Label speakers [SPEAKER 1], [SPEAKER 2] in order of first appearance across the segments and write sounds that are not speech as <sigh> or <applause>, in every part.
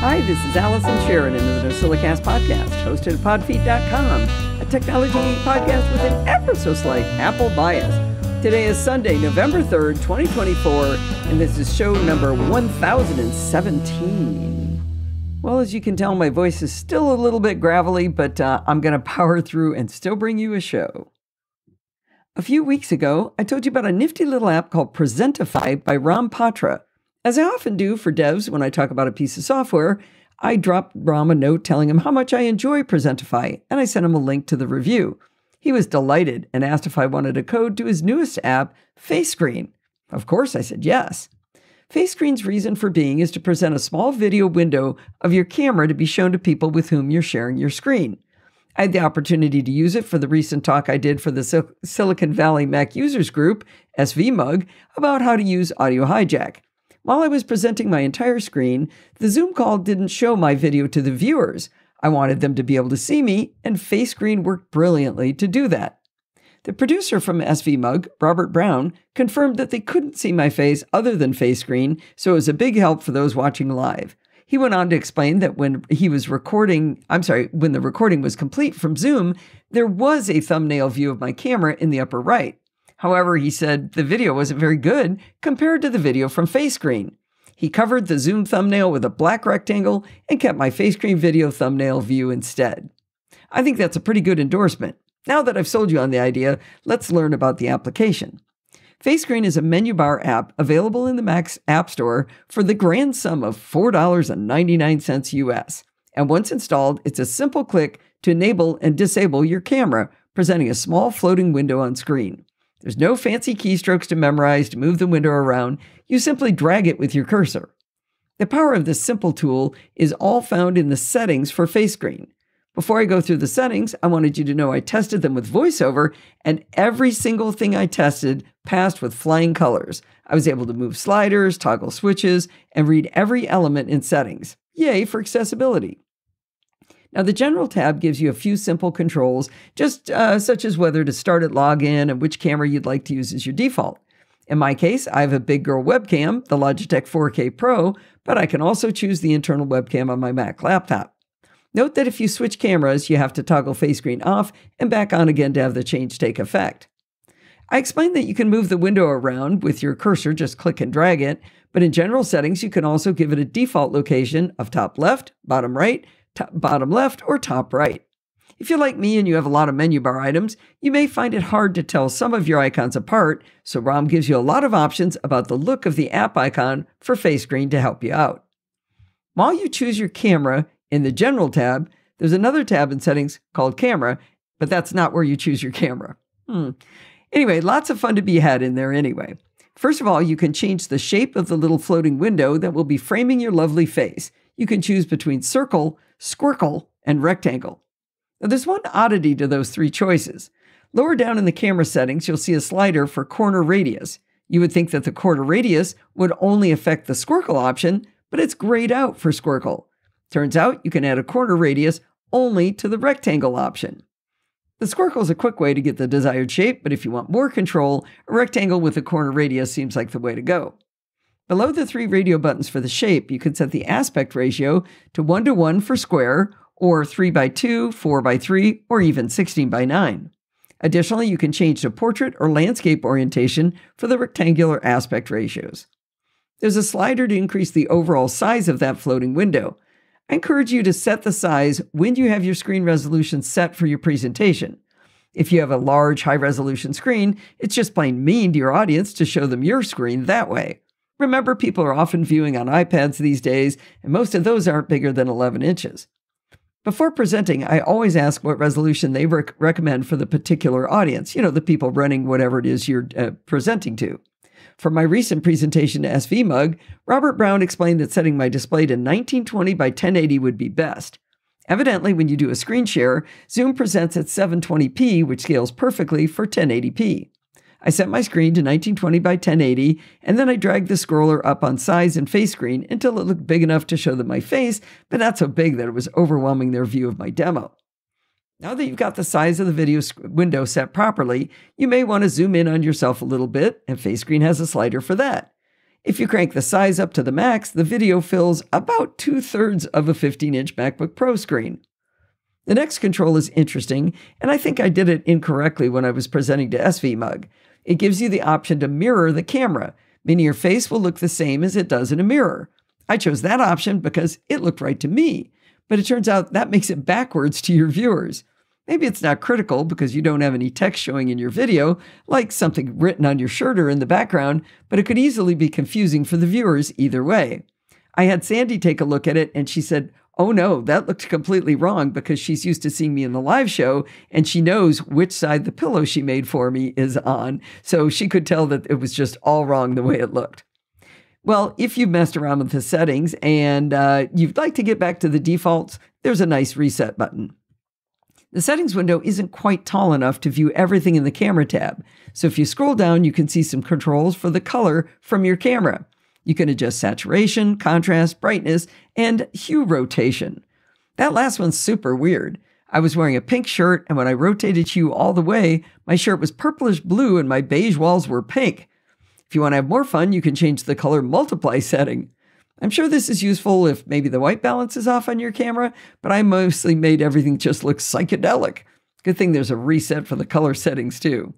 [SPEAKER 1] Hi, this is Allison Sheridan of the NosillaCast podcast, hosted at podfeet.com, a technology podcast with an ever so slight Apple bias. Today is Sunday, November 3rd, 2024, and this is show number 1017. Well, as you can tell, my voice is still a little bit gravelly, but uh, I'm going to power through and still bring you a show. A few weeks ago, I told you about a nifty little app called Presentify by Ram Patra. As I often do for devs when I talk about a piece of software, I dropped Ram a note telling him how much I enjoy Presentify, and I sent him a link to the review. He was delighted and asked if I wanted a code to his newest app, FaceScreen. Of course, I said yes. FaceScreen's reason for being is to present a small video window of your camera to be shown to people with whom you're sharing your screen. I had the opportunity to use it for the recent talk I did for the Sil- Silicon Valley Mac Users Group, SVMUG, about how to use Audio Hijack. While I was presenting my entire screen, the Zoom call didn't show my video to the viewers. I wanted them to be able to see me, and FaceScreen worked brilliantly to do that. The producer from SV Mug, Robert Brown, confirmed that they couldn't see my face other than FaceScreen, so it was a big help for those watching live. He went on to explain that when he was recording, I'm sorry, when the recording was complete from Zoom, there was a thumbnail view of my camera in the upper right. However, he said the video wasn't very good compared to the video from FaceScreen. He covered the Zoom thumbnail with a black rectangle and kept my FaceScreen video thumbnail view instead. I think that's a pretty good endorsement. Now that I've sold you on the idea, let's learn about the application. FaceScreen is a menu bar app available in the Mac App Store for the grand sum of $4.99 US. And once installed, it's a simple click to enable and disable your camera, presenting a small floating window on screen. There's no fancy keystrokes to memorize to move the window around. You simply drag it with your cursor. The power of this simple tool is all found in the settings for FaceScreen. Before I go through the settings, I wanted you to know I tested them with VoiceOver, and every single thing I tested passed with flying colors. I was able to move sliders, toggle switches, and read every element in settings. Yay for accessibility. Now, the General tab gives you a few simple controls, just uh, such as whether to start at login and which camera you'd like to use as your default. In my case, I have a big girl webcam, the Logitech 4K Pro, but I can also choose the internal webcam on my Mac laptop. Note that if you switch cameras, you have to toggle FaceScreen off and back on again to have the change take effect. I explained that you can move the window around with your cursor, just click and drag it, but in general settings, you can also give it a default location of top left, bottom right, top, bottom left, or top right. If you're like me and you have a lot of menu bar items, you may find it hard to tell some of your icons apart, so Ram gives you a lot of options about the look of the app icon for Face FaceScreen to help you out. While you choose your camera, in the General tab, there's another tab in settings called Camera, but that's not where you choose your camera. Hmm. Anyway, lots of fun to be had in there anyway. First of all, you can change the shape of the little floating window that will be framing your lovely face. You can choose between circle, squircle, and rectangle. Now, there's one oddity to those three choices. Lower down in the camera settings, you'll see a slider for corner radius. You would think that the corner radius would only affect the squircle option, but it's grayed out for squircle. Turns out you can add a corner radius only to the rectangle option. The squircle is a quick way to get the desired shape, but if you want more control, a rectangle with a corner radius seems like the way to go. Below the three radio buttons for the shape, you can set the aspect ratio to 1 to 1 for square, or 3 by 2, 4 by 3, or even 16 by 9. Additionally, you can change to portrait or landscape orientation for the rectangular aspect ratios. There's a slider to increase the overall size of that floating window. I encourage you to set the size when you have your screen resolution set for your presentation. If you have a large, high resolution screen, it's just plain mean to your audience to show them your screen that way. Remember, people are often viewing on iPads these days, and most of those aren't bigger than 11 inches. Before presenting, I always ask what resolution they rec- recommend for the particular audience, you know, the people running whatever it is you're uh, presenting to. For my recent presentation to SVMUG, Robert Brown explained that setting my display to 1920 by 1080 would be best. Evidently, when you do a screen share, Zoom presents at 720p, which scales perfectly for 1080p. I set my screen to 1920 by 1080, and then I dragged the scroller up on size and FaceScreen until it looked big enough to show them my face, but not so big that it was overwhelming their view of my demo. Now that you've got the size of the video window set properly, you may want to zoom in on yourself a little bit, and FaceScreen has a slider for that. If you crank the size up to the max, the video fills about two thirds of a 15 inch MacBook Pro screen. The next control is interesting, and I think I did it incorrectly when I was presenting to SVMUG. It gives you the option to mirror the camera, meaning your face will look the same as it does in a mirror. I chose that option because it looked right to me, but it turns out that makes it backwards to your viewers. Maybe it's not critical because you don't have any text showing in your video, like something written on your shirt or in the background, but it could easily be confusing for the viewers either way. I had Sandy take a look at it and she said, oh no, that looked completely wrong because she's used to seeing me in the live show and she knows which side the pillow she made for me is on. So she could tell that it was just all wrong the way it looked. Well, if you've messed around with the settings and uh, you'd like to get back to the defaults, there's a nice reset button. The settings window isn't quite tall enough to view everything in the camera tab. So if you scroll down, you can see some controls for the color from your camera. You can adjust saturation, contrast, brightness, and hue rotation. That last one's super weird. I was wearing a pink shirt, and when I rotated hue all the way, my shirt was purplish blue and my beige walls were pink. If you want to have more fun, you can change the color multiply <laughs> setting. I'm sure this is useful if maybe the white balance is off on your camera, but I mostly made everything just look psychedelic. Good thing there's a reset for the color settings too.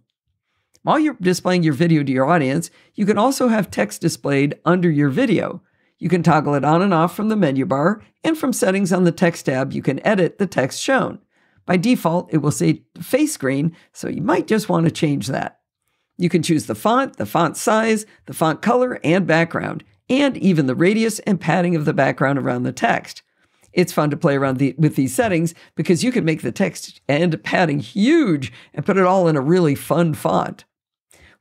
[SPEAKER 1] While you're displaying your video to your audience, you can also have text displayed under your video. You can toggle it on and off from the menu bar, and from settings on the text tab, you can edit the text shown. By default, it will say FaceScreen, so you might just want to change that. You can choose the font, the font size, the font color, and background, and even the radius and padding of the background around the text. It's fun to play around the, with these settings because you can make the text and padding huge and put it all in a really fun font.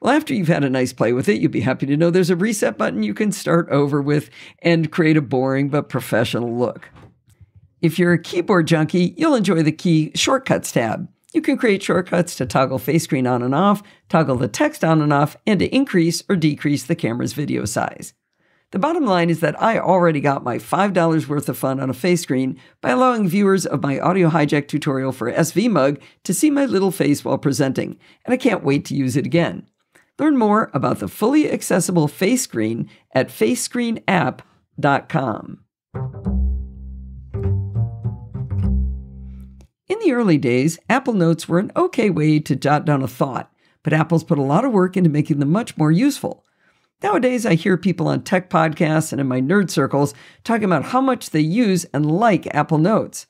[SPEAKER 1] Well, after you've had a nice play with it, you'll be happy to know there's a reset button you can start over with and create a boring but professional look. If you're a keyboard junkie, you'll enjoy the key Shortcuts tab. You can create shortcuts to toggle FaceScreen on and off, toggle the text on and off, and to increase or decrease the camera's video size. The bottom line is that I already got my $5 worth of fun on a FaceScreen by allowing viewers of my audio hijack tutorial for SVMUG to see my little face while presenting, and I can't wait to use it again. Learn more about the fully accessible FaceScreen at facescreenapp.com. In the early days, Apple Notes were an okay way to jot down a thought, but Apple's put a lot of work into making them much more useful. Nowadays, I hear people on tech podcasts and in my nerd circles talking about how much they use and like Apple Notes.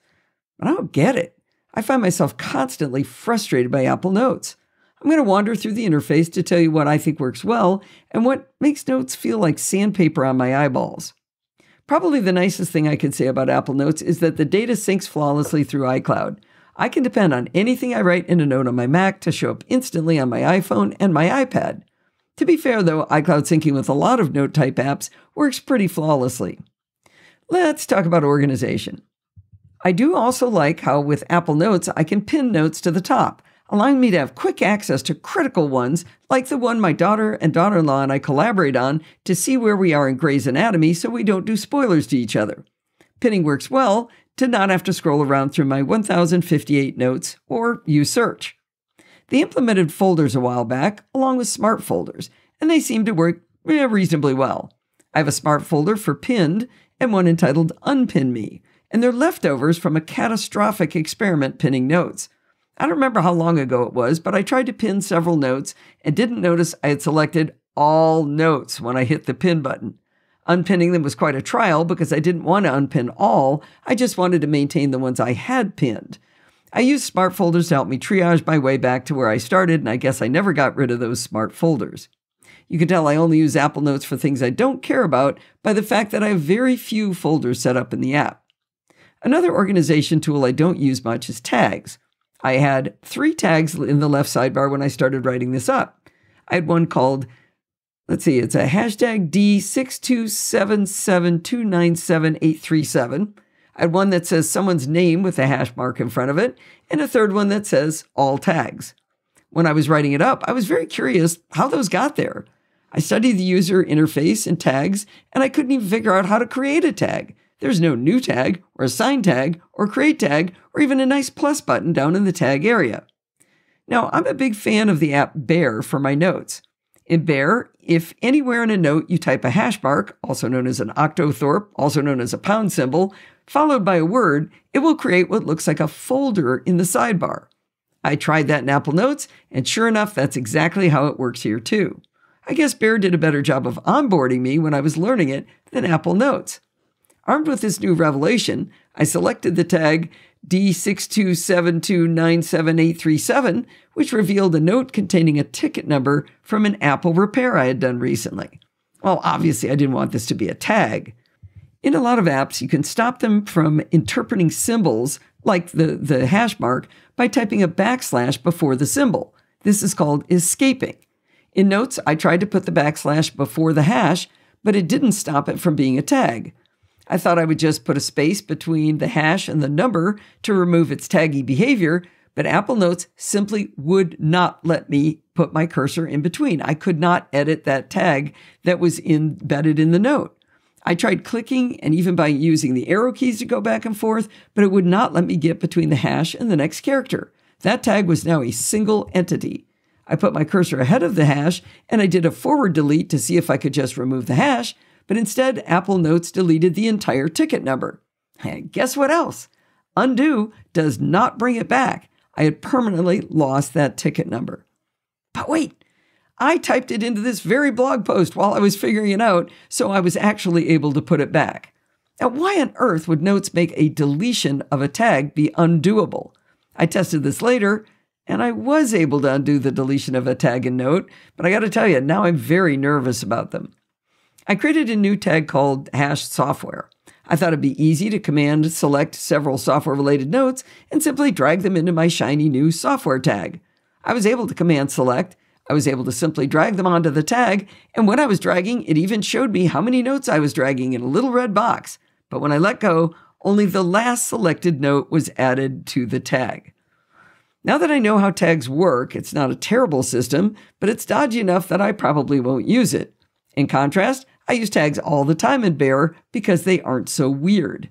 [SPEAKER 1] But I don't get it. I find myself constantly frustrated by Apple Notes. I'm going to wander through the interface to tell you what I think works well and what makes notes feel like sandpaper on my eyeballs. Probably the nicest thing I could say about Apple Notes is that the data syncs flawlessly through iCloud. I can depend on anything I write in a note on my Mac to show up instantly on my iPhone and my iPad. To be fair, though, iCloud syncing with a lot of note type apps works pretty flawlessly. Let's talk about organization. I do also like how with Apple Notes I can pin notes to the top allowing me to have quick access to critical ones like the one my daughter and daughter in law and I collaborate on to see where we are in Grey's Anatomy so we don't do spoilers to each other. Pinning works well to not have to scroll around through my 1058 notes or use search. They implemented folders a while back along with smart folders, and they seem to work reasonably well. I have a smart folder for pinned and one entitled Unpin Me, and they're leftovers from a catastrophic experiment pinning notes. I don't remember how long ago it was, but I tried to pin several notes and didn't notice I had selected all notes when I hit the pin button. Unpinning them was quite a trial because I didn't want to unpin all, I just wanted to maintain the ones I had pinned. I used smart folders to help me triage my way back to where I started, and I guess I never got rid of those smart folders. You can tell I only use Apple Notes for things I don't care about by the fact that I have very few folders set up in the app. Another organization tool I don't use much is tags. I had three tags in the left sidebar when I started writing this up. I had one called, let's see, it's a hashtag D62772978837. I had one that says someone's name with a hash mark in front of it, and a third one that says all tags. When I was writing it up, I was very curious how those got there. I studied the user interface and tags, and I couldn't even figure out how to create a tag. There's no new tag, or assign tag, or create tag, or even a nice plus button down in the tag area. Now, I'm a big fan of the app Bear for my notes. In Bear, if anywhere in a note you type a hash mark, also known as an octothorpe, also known as a pound symbol, followed by a word, it will create what looks like a folder in the sidebar. I tried that in Apple Notes, and sure enough, that's exactly how it works here too. I guess Bear did a better job of onboarding me when I was learning it than Apple Notes. Armed with this new revelation, I selected the tag D627297837, which revealed a note containing a ticket number from an Apple repair I had done recently. Well, obviously, I didn't want this to be a tag. In a lot of apps, you can stop them from interpreting symbols like the, the hash mark by typing a backslash before the symbol. This is called escaping. In Notes, I tried to put the backslash before the hash, but it didn't stop it from being a tag. I thought I would just put a space between the hash and the number to remove its taggy behavior, but Apple Notes simply would not let me put my cursor in between. I could not edit that tag that was embedded in the note. I tried clicking and even by using the arrow keys to go back and forth, but it would not let me get between the hash and the next character. That tag was now a single entity. I put my cursor ahead of the hash and I did a forward delete to see if I could just remove the hash, but instead Apple Notes deleted the entire ticket number. And guess what else? Undo does not bring it back. I had permanently lost that ticket number. But wait, I typed it into this very blog post while I was figuring it out, so I was actually able to put it back. Now, why on earth would Notes make a deletion of a tag be undoable? I tested this later, and I was able to undo the deletion of a tag in Note, but I gotta tell you, now I'm very nervous about them. I created a new tag called hash software. I thought it'd be easy to command select several software related notes and simply drag them into my shiny new software tag. I was able to command select I was able to simply drag them onto the tag, and when I was dragging, it even showed me how many notes I was dragging in a little red box. But when I let go, only the last selected note was added to the tag. Now that I know how tags work, it's not a terrible system, but it's dodgy enough that I probably won't use it. In contrast, I use tags all the time in Bear because they aren't so weird.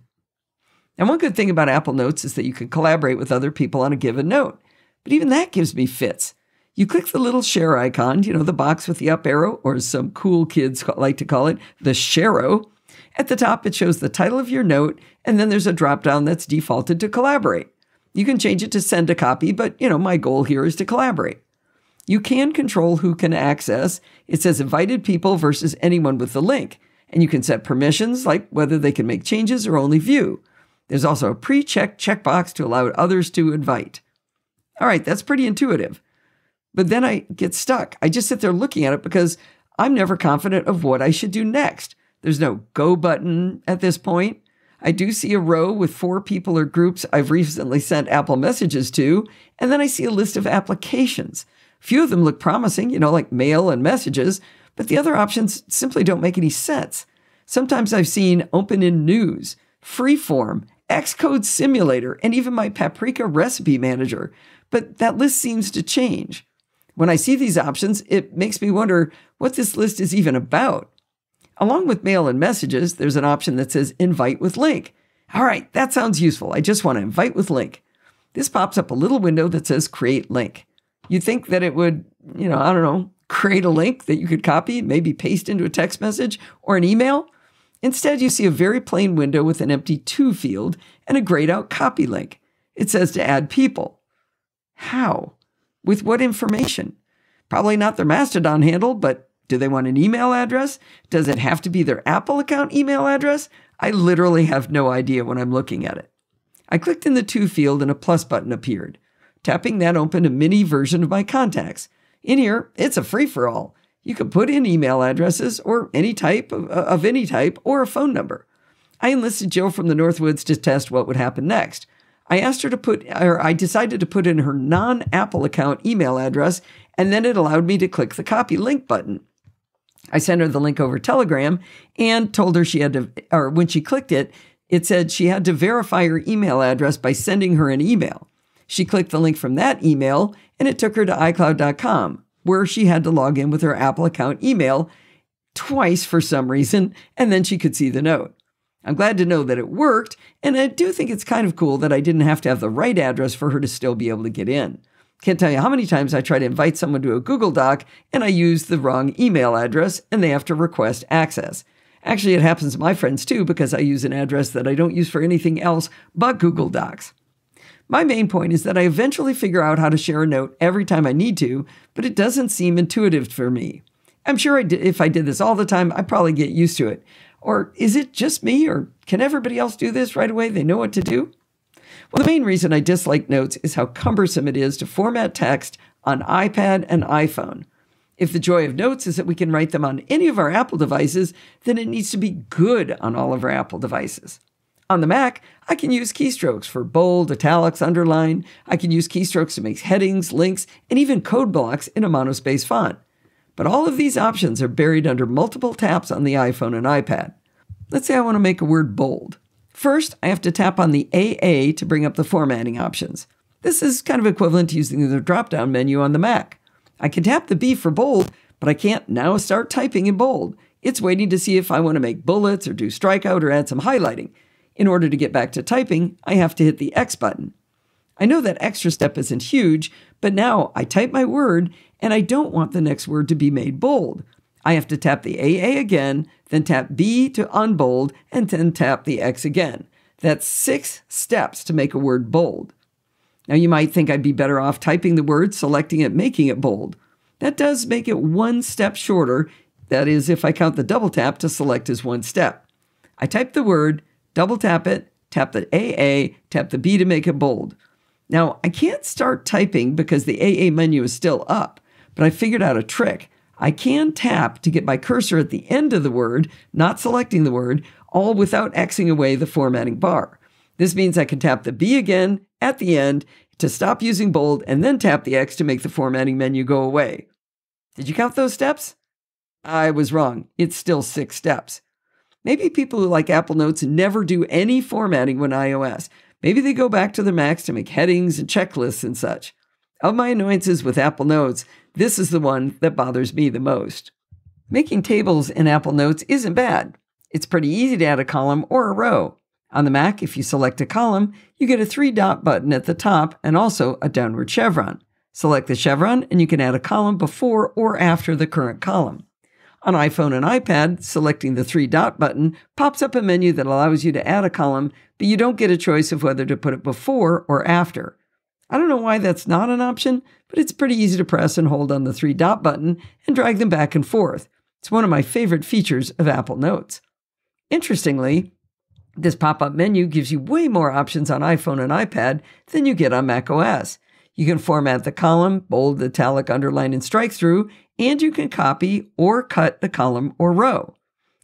[SPEAKER 1] And one good thing about Apple Notes is that you can collaborate with other people on a given note. But even that gives me fits. You click the little share icon, you know, the box with the up arrow, or as some cool kids like to call it, the sharrow. At the top, it shows the title of your note, and then there's a drop down that's defaulted to collaborate. You can change it to send a copy, but you know, my goal here is to collaborate. You can control who can access. It says invited people versus anyone with the link. And you can set permissions like whether they can make changes or only view. There's also a pre checked checkbox to allow others to invite. All right, that's pretty intuitive. But then I get stuck. I just sit there looking at it because I'm never confident of what I should do next. There's no go button at this point. I do see a row with four people or groups I've recently sent Apple messages to, and then I see a list of applications. Few of them look promising, you know, like mail and messages, but the other options simply don't make any sense. Sometimes I've seen Open in News, Freeform, Xcode Simulator, and even my Paprika Recipe Manager, but that list seems to change. When I see these options, it makes me wonder what this list is even about. Along with mail and messages, there's an option that says invite with link. All right, that sounds useful. I just want to invite with link. This pops up a little window that says create link. You'd think that it would, you know, I don't know, create a link that you could copy, maybe paste into a text message or an email. Instead, you see a very plain window with an empty to field and a grayed out copy link. It says to add people. How? With what information? Probably not their Mastodon handle, but do they want an email address? Does it have to be their Apple account email address? I literally have no idea when I'm looking at it. I clicked in the to field and a plus button appeared. Tapping that opened a mini version of my contacts. In here, it's a free for all. You can put in email addresses or any type of, uh, of any type or a phone number. I enlisted Jill from the Northwoods to test what would happen next. I asked her to put, or I decided to put in her non Apple account email address, and then it allowed me to click the copy link button. I sent her the link over Telegram and told her she had to, or when she clicked it, it said she had to verify her email address by sending her an email. She clicked the link from that email and it took her to iCloud.com, where she had to log in with her Apple account email twice for some reason, and then she could see the note. I'm glad to know that it worked, and I do think it's kind of cool that I didn't have to have the right address for her to still be able to get in. Can't tell you how many times I try to invite someone to a Google Doc and I use the wrong email address and they have to request access. Actually, it happens to my friends too because I use an address that I don't use for anything else but Google Docs. My main point is that I eventually figure out how to share a note every time I need to, but it doesn't seem intuitive for me. I'm sure I did, if I did this all the time, I'd probably get used to it. Or is it just me, or can everybody else do this right away? They know what to do? Well, the main reason I dislike notes is how cumbersome it is to format text on iPad and iPhone. If the joy of notes is that we can write them on any of our Apple devices, then it needs to be good on all of our Apple devices. On the Mac, I can use keystrokes for bold, italics, underline. I can use keystrokes to make headings, links, and even code blocks in a monospace font. But all of these options are buried under multiple taps on the iPhone and iPad. Let's say I want to make a word bold. First, I have to tap on the AA to bring up the formatting options. This is kind of equivalent to using the drop down menu on the Mac. I can tap the B for bold, but I can't now start typing in bold. It's waiting to see if I want to make bullets or do strikeout or add some highlighting. In order to get back to typing, I have to hit the X button. I know that extra step isn't huge, but now I type my word and I don't want the next word to be made bold. I have to tap the AA again, then tap B to unbold, and then tap the X again. That's six steps to make a word bold. Now, you might think I'd be better off typing the word, selecting it, making it bold. That does make it one step shorter. That is, if I count the double tap to select as one step. I type the word, double tap it, tap the AA, tap the B to make it bold. Now, I can't start typing because the AA menu is still up, but I figured out a trick. I can tap to get my cursor at the end of the word, not selecting the word, all without Xing away the formatting bar. This means I can tap the B again at the end to stop using bold and then tap the X to make the formatting menu go away. Did you count those steps? I was wrong. It's still six steps. Maybe people who like Apple Notes never do any formatting when iOS. Maybe they go back to their Macs to make headings and checklists and such. Of my annoyances with Apple Notes, this is the one that bothers me the most. Making tables in Apple Notes isn't bad. It's pretty easy to add a column or a row. On the Mac, if you select a column, you get a three dot button at the top and also a downward chevron. Select the chevron and you can add a column before or after the current column. On iPhone and iPad, selecting the three dot button pops up a menu that allows you to add a column, but you don't get a choice of whether to put it before or after. I don't know why that's not an option, but it's pretty easy to press and hold on the three dot button and drag them back and forth. It's one of my favorite features of Apple Notes. Interestingly, this pop up menu gives you way more options on iPhone and iPad than you get on macOS. You can format the column, bold, italic, underline, and strike through, and you can copy or cut the column or row.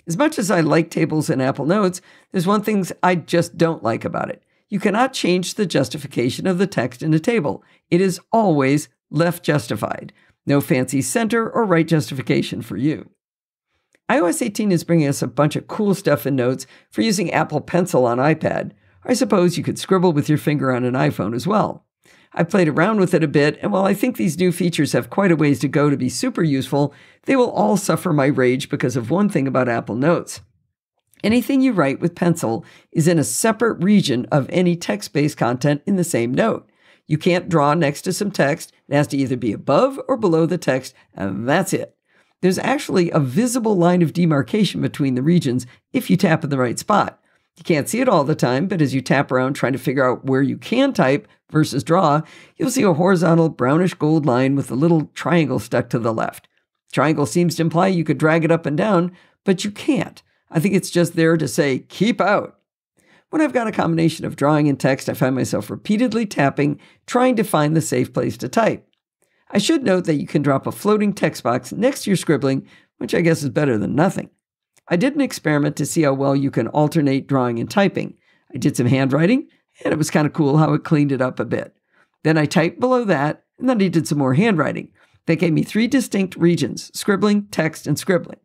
[SPEAKER 1] As much as I like tables in Apple Notes, there's one thing I just don't like about it. You cannot change the justification of the text in a table. It is always left justified. No fancy center or right justification for you iOS 18 is bringing us a bunch of cool stuff in Notes for using Apple Pencil on iPad. I suppose you could scribble with your finger on an iPhone as well. I've played around with it a bit, and while I think these new features have quite a ways to go to be super useful, they will all suffer my rage because of one thing about Apple Notes. Anything you write with pencil is in a separate region of any text based content in the same note. You can't draw next to some text. It has to either be above or below the text, and that's it. There's actually a visible line of demarcation between the regions if you tap in the right spot. You can't see it all the time, but as you tap around trying to figure out where you can type versus draw, you'll see a horizontal brownish gold line with a little triangle stuck to the left. Triangle seems to imply you could drag it up and down, but you can't. I think it's just there to say, keep out. When I've got a combination of drawing and text, I find myself repeatedly tapping, trying to find the safe place to type. I should note that you can drop a floating text box next to your scribbling, which I guess is better than nothing. I did an experiment to see how well you can alternate drawing and typing. I did some handwriting, and it was kind of cool how it cleaned it up a bit. Then I typed below that, and then I did some more handwriting. That gave me three distinct regions scribbling, text, and scribbling.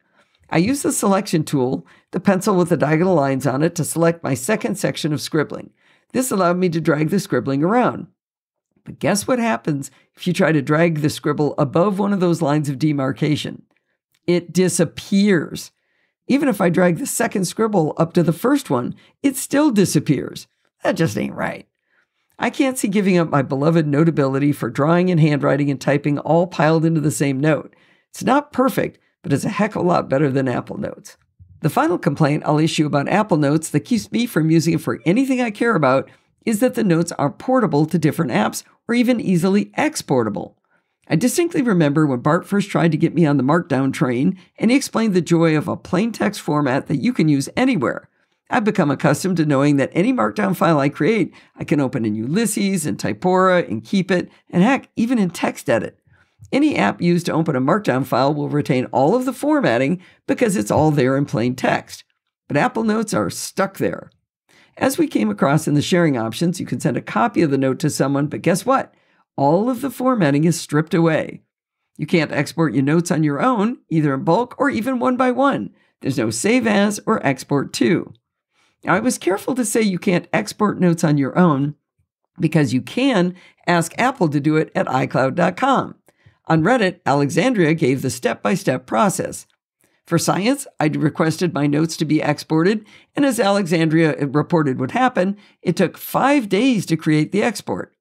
[SPEAKER 1] I used the selection tool, the pencil with the diagonal lines on it, to select my second section of scribbling. This allowed me to drag the scribbling around. But guess what happens if you try to drag the scribble above one of those lines of demarcation? It disappears. Even if I drag the second scribble up to the first one, it still disappears. That just ain't right. I can't see giving up my beloved notability for drawing and handwriting and typing all piled into the same note. It's not perfect, but it's a heck of a lot better than Apple Notes. The final complaint I'll issue about Apple Notes that keeps me from using it for anything I care about is that the notes are portable to different apps or even easily exportable. I distinctly remember when Bart first tried to get me on the Markdown train, and he explained the joy of a plain text format that you can use anywhere. I've become accustomed to knowing that any Markdown file I create, I can open in Ulysses and Typora and keep it, and heck, even in TextEdit. Any app used to open a Markdown file will retain all of the formatting because it's all there in plain text. But Apple Notes are stuck there. As we came across in the sharing options, you can send a copy of the note to someone, but guess what? All of the formatting is stripped away. You can't export your notes on your own, either in bulk or even one by one. There's no save as or export to. Now, I was careful to say you can't export notes on your own because you can ask Apple to do it at iCloud.com. On Reddit, Alexandria gave the step by step process. For science, I requested my notes to be exported, and as Alexandria reported would happen, it took five days to create the export.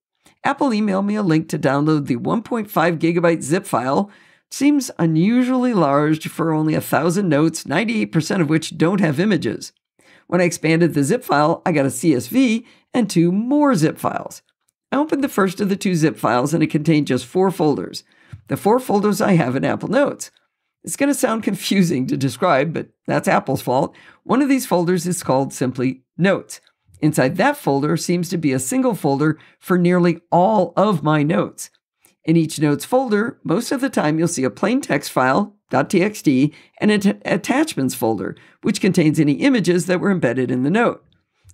[SPEAKER 1] Apple emailed me a link to download the 1.5 gigabyte zip file. Seems unusually large for only a thousand notes, 98% of which don't have images. When I expanded the zip file, I got a CSV and two more zip files. I opened the first of the two zip files and it contained just four folders. The four folders I have in Apple Notes. It's going to sound <laughs> confusing to describe, but that's Apple's fault. One of these folders is called simply Notes. Inside that folder seems to be a single folder for nearly all of my notes. In each notes folder, most of the time you'll see a plain text file, .txt, and an attachments folder, which contains any images that were embedded in the note.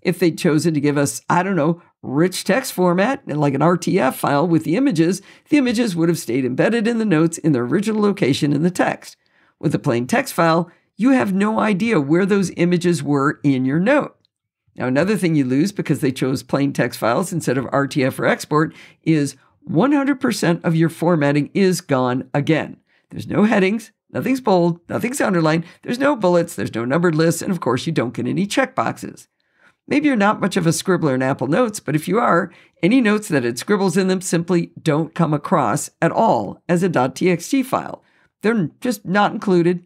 [SPEAKER 1] If they'd chosen to give us, I don't know, rich text format, and like an RTF file with the images, the images would have stayed embedded in the notes in their original location in the text. With a plain text file, you have no idea where those images were in your note. Now, another thing you lose because they chose plain text files instead of RTF or export is 100% of your formatting is gone again. There's no headings, nothing's bold, nothing's underlined, there's no bullets, there's no numbered lists, and of course, you don't get any checkboxes. Maybe you're not much of a scribbler in Apple Notes, but if you are, any notes that had scribbles in them simply don't come across at all as a .txt file. They're just not included.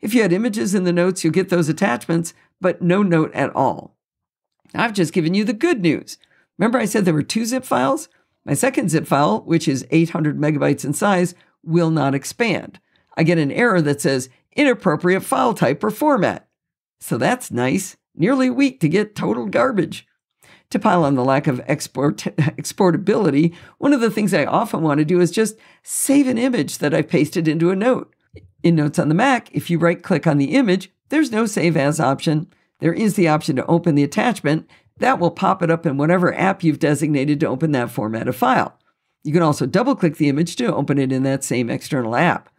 [SPEAKER 1] If you had images in the notes, you'll get those attachments, but no note at all. I've just given you the good news. Remember I said there were two zip files? My second zip file, which is 800 megabytes in size, will not expand. I get an error that says inappropriate file type or format. So that's nice. Nearly a week to get total garbage. To pile on the lack of export <laughs> exportability, one of the things I often want to do is just save an image that I've pasted into a note. In Notes on the Mac, if you right click on the image, there's no Save As option there is the option to open the attachment. That will pop it up in whatever app you've designated to open that format of file. You can also double click the image to open it in that same external app.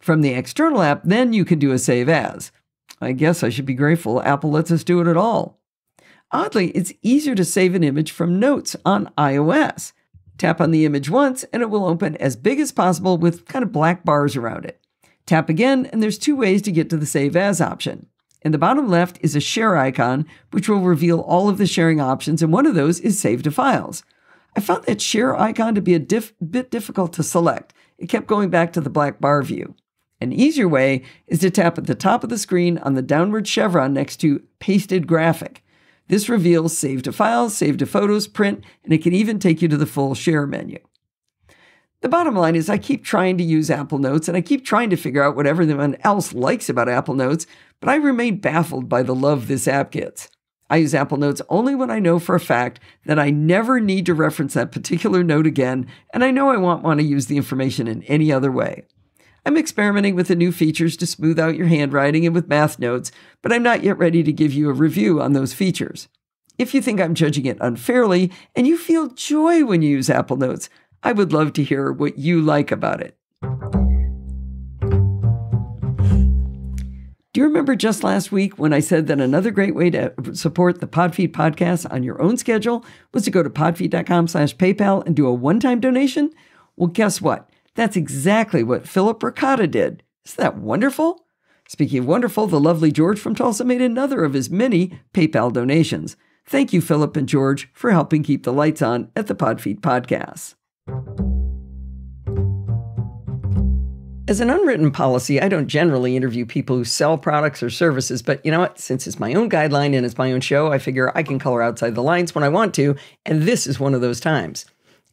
[SPEAKER 1] From the external app, then you can do a save as. I guess I should be grateful Apple lets us do it at all. Oddly, it's easier to save an image from Notes on iOS. Tap on the image once and it will open as big as possible with kind of black bars around it. Tap again and there's two ways to get to the Save As option. In the bottom left is a share icon, which will reveal all of the sharing options, and one of those is Save to Files. I found that share icon to be a diff- bit difficult to select. It kept going back to the black bar view. An easier way is to tap at the top of the screen on the downward chevron next to Pasted Graphic. This reveals Save to Files, Save to Photos, Print, and it can even take you to the full Share menu. The bottom line is, I keep trying to use Apple Notes and I keep trying to figure out what everyone else likes about Apple Notes, but I remain baffled by the love this app gets. I use Apple Notes only when I know for a fact that I never need to reference that particular note again, and I know I won't want to use the information in any other way. I'm experimenting with the new features to smooth out your handwriting and with math notes, but I'm not yet ready to give you a review on those features. If you think I'm judging it unfairly and you feel joy when you use Apple Notes, I would love to hear what you like about it. Do you remember just last week when I said that another great way to support the Podfeet podcast on your own schedule was to go to podfeet.com slash PayPal and do a one-time donation? Well, guess what? That's exactly what Philip Ricotta did. Isn't that wonderful? Speaking of wonderful, the lovely George from Tulsa made another of his many PayPal donations. Thank you, Philip and George, for helping keep the lights on at the Podfeet Podcasts. As an unwritten policy, I don't generally interview people who sell products or services, but you know what? Since it's my own guideline and it's my own show, I figure I can color outside the lines when I want to, and this is one of those times.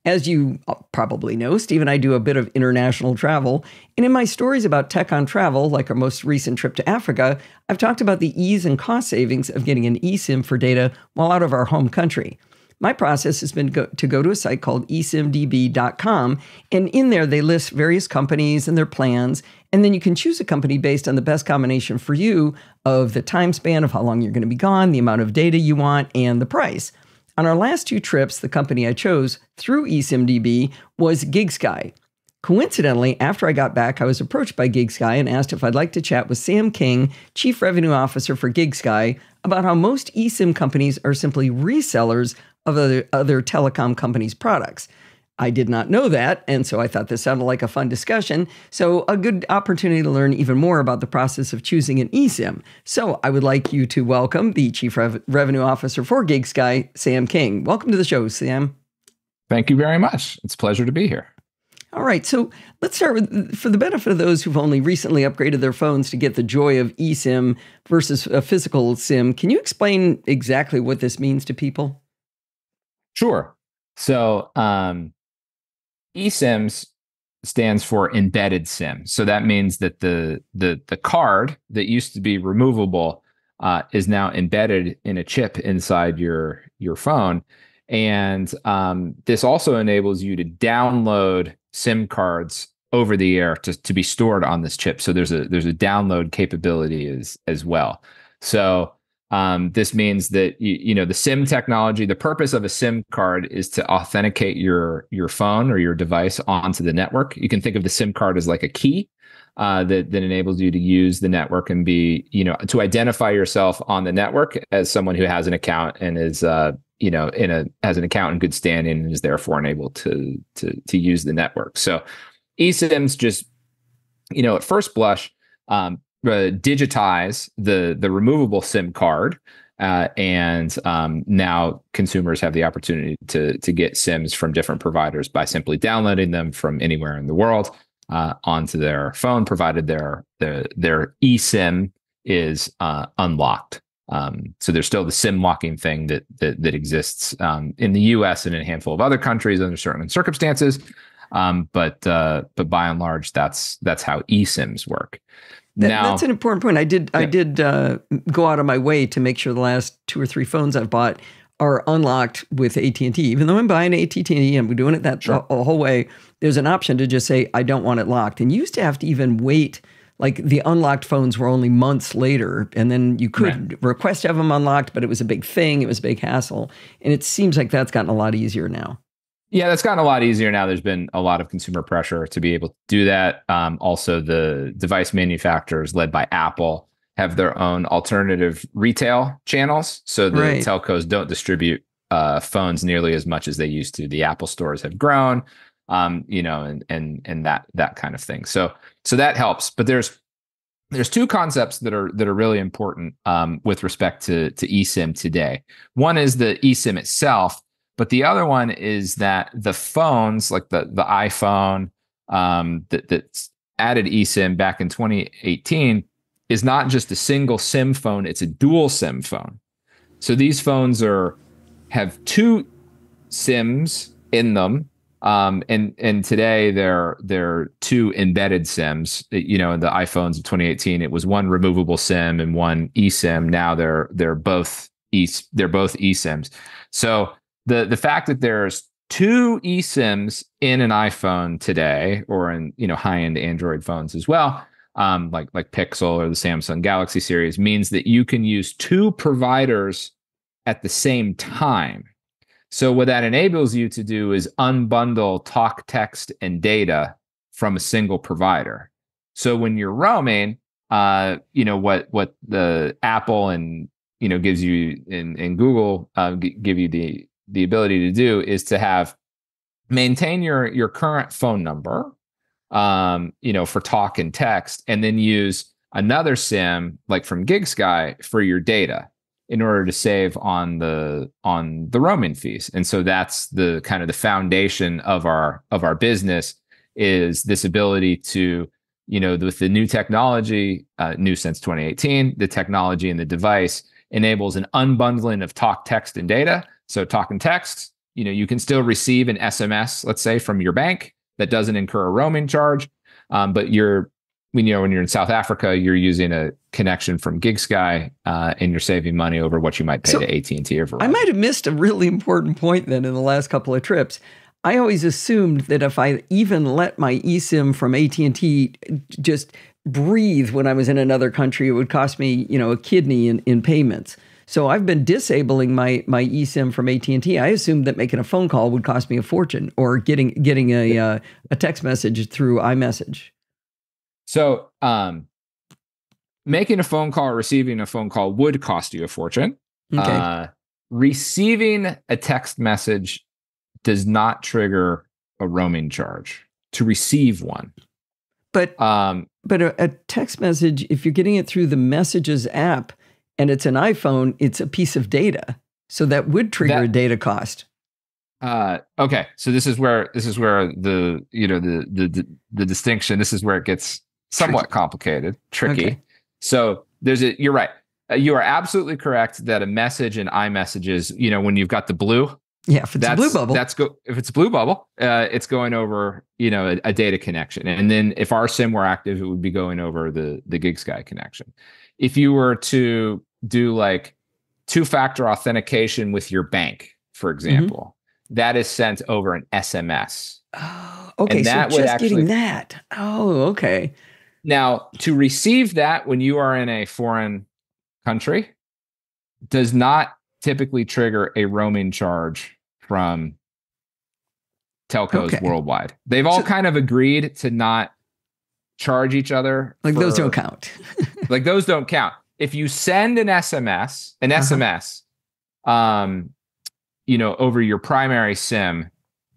[SPEAKER 1] As you uh, probably know, Steve and I do a bit of international travel, and in my stories about tech on travel, like our most recent trip to Africa, I've talked about the ease and cost savings of getting an eSIM for data while out of our home country. My process has been go, to go to a site called esimdb.com, and in there they list various companies and their plans, and then you can choose a company based on the best combination for you of the time span of how long you're going to be gone, the amount of data you want, and the price. On our last two trips, the company I chose through eSIMDB was GigSky. Coincidentally, after I got back, I was approached by GigSky and asked if I'd like to chat with Sam King, Chief Revenue Officer for GigSky, about how most eSIM companies are simply resellers of other, other telecom companies' products. I did not know that, and so I thought this sounded like a fun discussion. So, a good opportunity to learn even more about the process of choosing an eSIM. So, I would like you to welcome the Chief Rev- Revenue Officer for GigSky, Sam King. Welcome to the show, Sam.
[SPEAKER 2] Thank you very much. It's a pleasure to be here.
[SPEAKER 1] All right, so let's start with for the benefit of those who've only recently upgraded their phones to get the joy of eSIM versus a physical SIM. Can you explain exactly what this means to people?
[SPEAKER 2] Sure. So um, eSIMs stands for embedded SIM. So that means that the the the card that used to be removable uh, is now embedded in a chip inside your your phone, and um, this also enables you to download SIM cards over the air to, to be stored on this chip. So there's a there's a download capability as as well. So um, this means that you, you know the SIM technology. The purpose of a SIM card is to authenticate your your phone or your device onto the network. You can think of the SIM card as like a key uh, that that enables you to use the network and be you know to identify yourself on the network as someone who has an account and is uh, you know in a has an account in good standing and is therefore enabled to to to use the network. So eSIMs just you know at first blush um, uh, digitize the the removable SIM card, uh, and um, now consumers have the opportunity to to get SIMs from different providers by simply downloading them from anywhere in the world uh, onto their phone, provided their their their eSIM is uh, unlocked. Um, so there's still the SIM locking thing that that, that exists um, in the U.S. and in a handful of other countries under certain circumstances. Um, but uh, but by and large, that's that's how eSIMs work.
[SPEAKER 1] That, now, that's an important point. I did yeah. I did uh, go out of my way to make sure the last two or three phones I've bought are unlocked with AT and T. Even though I'm buying AT and T and we're doing it that sure. the, whole way, there's an option to just say I don't want it locked. And you used to have to even wait. Like the unlocked phones were only months later, and then you could right. request to have them unlocked, but it was a big thing. It was a big hassle, and it seems like that's gotten a lot easier now.
[SPEAKER 2] Yeah, that's gotten a lot easier now. There's been a lot of consumer pressure to be able to do that. Um, also, the device manufacturers, led by Apple, have their own alternative retail channels. So the right. telcos don't distribute uh, phones nearly as much as they used to. The Apple stores have grown, um, you know, and and and that that kind of thing. So so that helps. But there's there's two concepts that are that are really important um, with respect to to eSIM today. One is the eSIM itself but the other one is that the phones, like the the iPhone um, that that's added eSIM back in 2018, is not just a single SIM phone; it's a dual SIM phone. So these phones are have two SIMs in them, um, and and today they're they're two embedded SIMs. You know, in the iPhones of 2018, it was one removable SIM and one eSIM. Now they're they're both e they're both eSIMs. So the the fact that there's two eSIMs in an iPhone today, or in you know high end Android phones as well, um, like like Pixel or the Samsung Galaxy series, means that you can use two providers at the same time. So what that enables you to do is unbundle talk, text, and data from a single provider. So when you're roaming, uh, you know what what the Apple and you know gives you in in Google uh, g- give you the the ability to do is to have maintain your your current phone number um you know for talk and text and then use another sim like from gigsky for your data in order to save on the on the roaming fees. And so that's the kind of the foundation of our of our business is this ability to you know with the new technology uh, new since 2018 the technology and the device enables an unbundling of talk text and data so talk and text you know you can still receive an sms let's say from your bank that doesn't incur a roaming charge um, but you're when you know when you're in south africa you're using a connection from gigsky uh, and you're saving money over what you might pay
[SPEAKER 1] So,
[SPEAKER 2] to at&t or Verizon.
[SPEAKER 1] I might have missed a really important point then in the last couple of trips. I always assumed that if I even let my eSIM from AT&T just breathe when I was in another country, it would cost me, you know, a kidney in, in payments. So I've been disabling my my eSIM from AT&T. I assumed that making a phone call would cost me a fortune or getting getting a uh, a text message through iMessage.
[SPEAKER 2] So, um, making a phone call or receiving a phone call would cost you a fortune.
[SPEAKER 1] Okay.
[SPEAKER 2] Uh, receiving a text message does not trigger a roaming charge to receive one.
[SPEAKER 1] but
[SPEAKER 2] Um,
[SPEAKER 1] But a, a text message, if you're getting it through the Messages app and it's an iPhone, it's a piece of data. So that would trigger
[SPEAKER 2] That-
[SPEAKER 1] a data cost.
[SPEAKER 2] uh, okay, so this is where this is where the you know the the the, the distinction. This is where it gets somewhat complicated, tricky.
[SPEAKER 1] Okay.
[SPEAKER 2] So there's a. You're right. Uh, you are absolutely correct that a message in iMessages, you know, when you've got the blue,
[SPEAKER 1] Yeah, if it's blue bubble.
[SPEAKER 2] That's go if it's a blue bubble, uh, it's going over you know a, a data connection, and then if our sim were active, it would be going over the the GigSky connection. If you were to do like two factor authentication with your bank, for
[SPEAKER 1] Mm-hmm.
[SPEAKER 2] example, that is sent over an SMS.
[SPEAKER 1] oh, okay.
[SPEAKER 2] and
[SPEAKER 1] So just
[SPEAKER 2] actually-
[SPEAKER 1] getting that. Oh, okay.
[SPEAKER 2] Now, to receive that when you are in a foreign country does not typically trigger a roaming charge from telcos
[SPEAKER 1] Okay.
[SPEAKER 2] worldwide. They've all
[SPEAKER 1] So-
[SPEAKER 2] kind of agreed to not charge each other.
[SPEAKER 1] Like those don't count. <laughs>
[SPEAKER 2] Like those don't count. If you send an SMS, an
[SPEAKER 1] Uh-huh.
[SPEAKER 2] SMS, um, you know, over your primary SIM,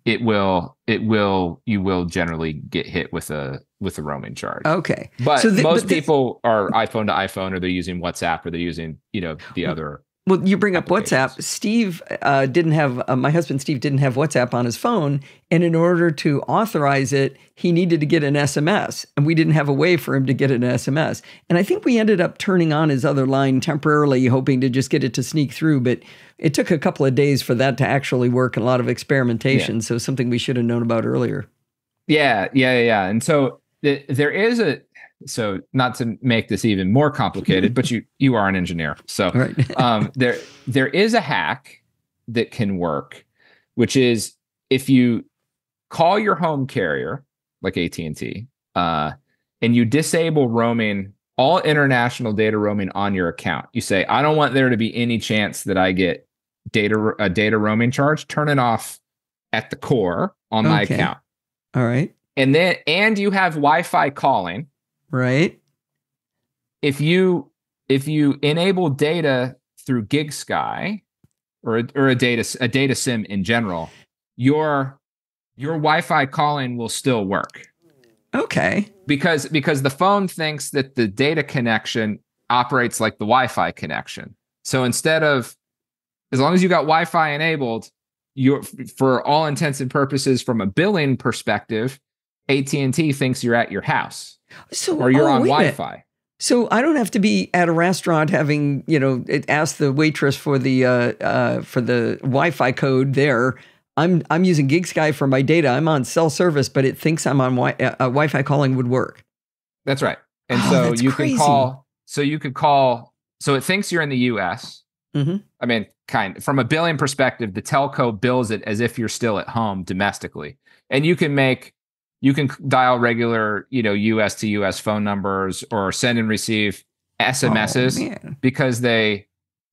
[SPEAKER 2] it will, it will, you will generally get hit with a with a roaming charge.
[SPEAKER 1] Okay.
[SPEAKER 2] But
[SPEAKER 1] So the-
[SPEAKER 2] most
[SPEAKER 1] but this-
[SPEAKER 2] people are iPhone to iPhone, or they're using WhatsApp, or they're using you know the other.
[SPEAKER 1] Well, you bring up WhatsApp. Steve uh, didn't have, uh, my husband Steve didn't have WhatsApp on his phone. And in order to authorize it, he needed to get an SMS. And we didn't have a way for him to get an SMS. And I think we ended up turning on his other line temporarily, hoping to just get it to sneak through. But it took a couple of days for that to actually work and a lot of experimentation. So something we should have known about earlier.
[SPEAKER 2] Yeah, yeah, yeah, yeah. And so th- there is a so not to make this even more complicated, <laughs> but you you are an engineer, so
[SPEAKER 1] right. <laughs>
[SPEAKER 2] um, there there is a hack that can work, which is if you call your home carrier like AT and T, uh, and you disable roaming, all international data roaming on your account. You say, I don't want there to be any chance that I get data a data roaming charge. Turn it off at the core on my account,
[SPEAKER 1] All right.
[SPEAKER 2] and then and you have Wi-Fi calling
[SPEAKER 1] Right.
[SPEAKER 2] if you if you enable data through GigSky or a, or a data a data sim in general, your your Wi-Fi calling will still work
[SPEAKER 1] Okay.
[SPEAKER 2] because because the phone thinks that the data connection operates like the Wi-Fi connection. So instead of as long as you got Wi-Fi enabled, you're for all intents and purposes from a billing perspective, AT&T thinks you're at your house
[SPEAKER 1] So
[SPEAKER 2] or you're
[SPEAKER 1] oh,
[SPEAKER 2] on
[SPEAKER 1] wait a minute.
[SPEAKER 2] Wi-Fi.
[SPEAKER 1] So I don't have to be at a restaurant having, you know, ask the waitress for the uh, uh, for the Wi-Fi code there. I'm I'm using GigSky for my data. I'm on cell service, but it thinks I'm on wi- uh, uh, Wi-Fi calling would work.
[SPEAKER 2] That's right. And
[SPEAKER 1] Oh,
[SPEAKER 2] so you
[SPEAKER 1] crazy.
[SPEAKER 2] can call. So you could call. So it thinks you're in the U.S.
[SPEAKER 1] Mhm.
[SPEAKER 2] I mean, kind from a billing perspective, the telco bills it as if you're still at home domestically, and you can make you can dial regular, you know, U.S. to U.S. phone numbers or send and receive SMSs
[SPEAKER 1] Oh,
[SPEAKER 2] because they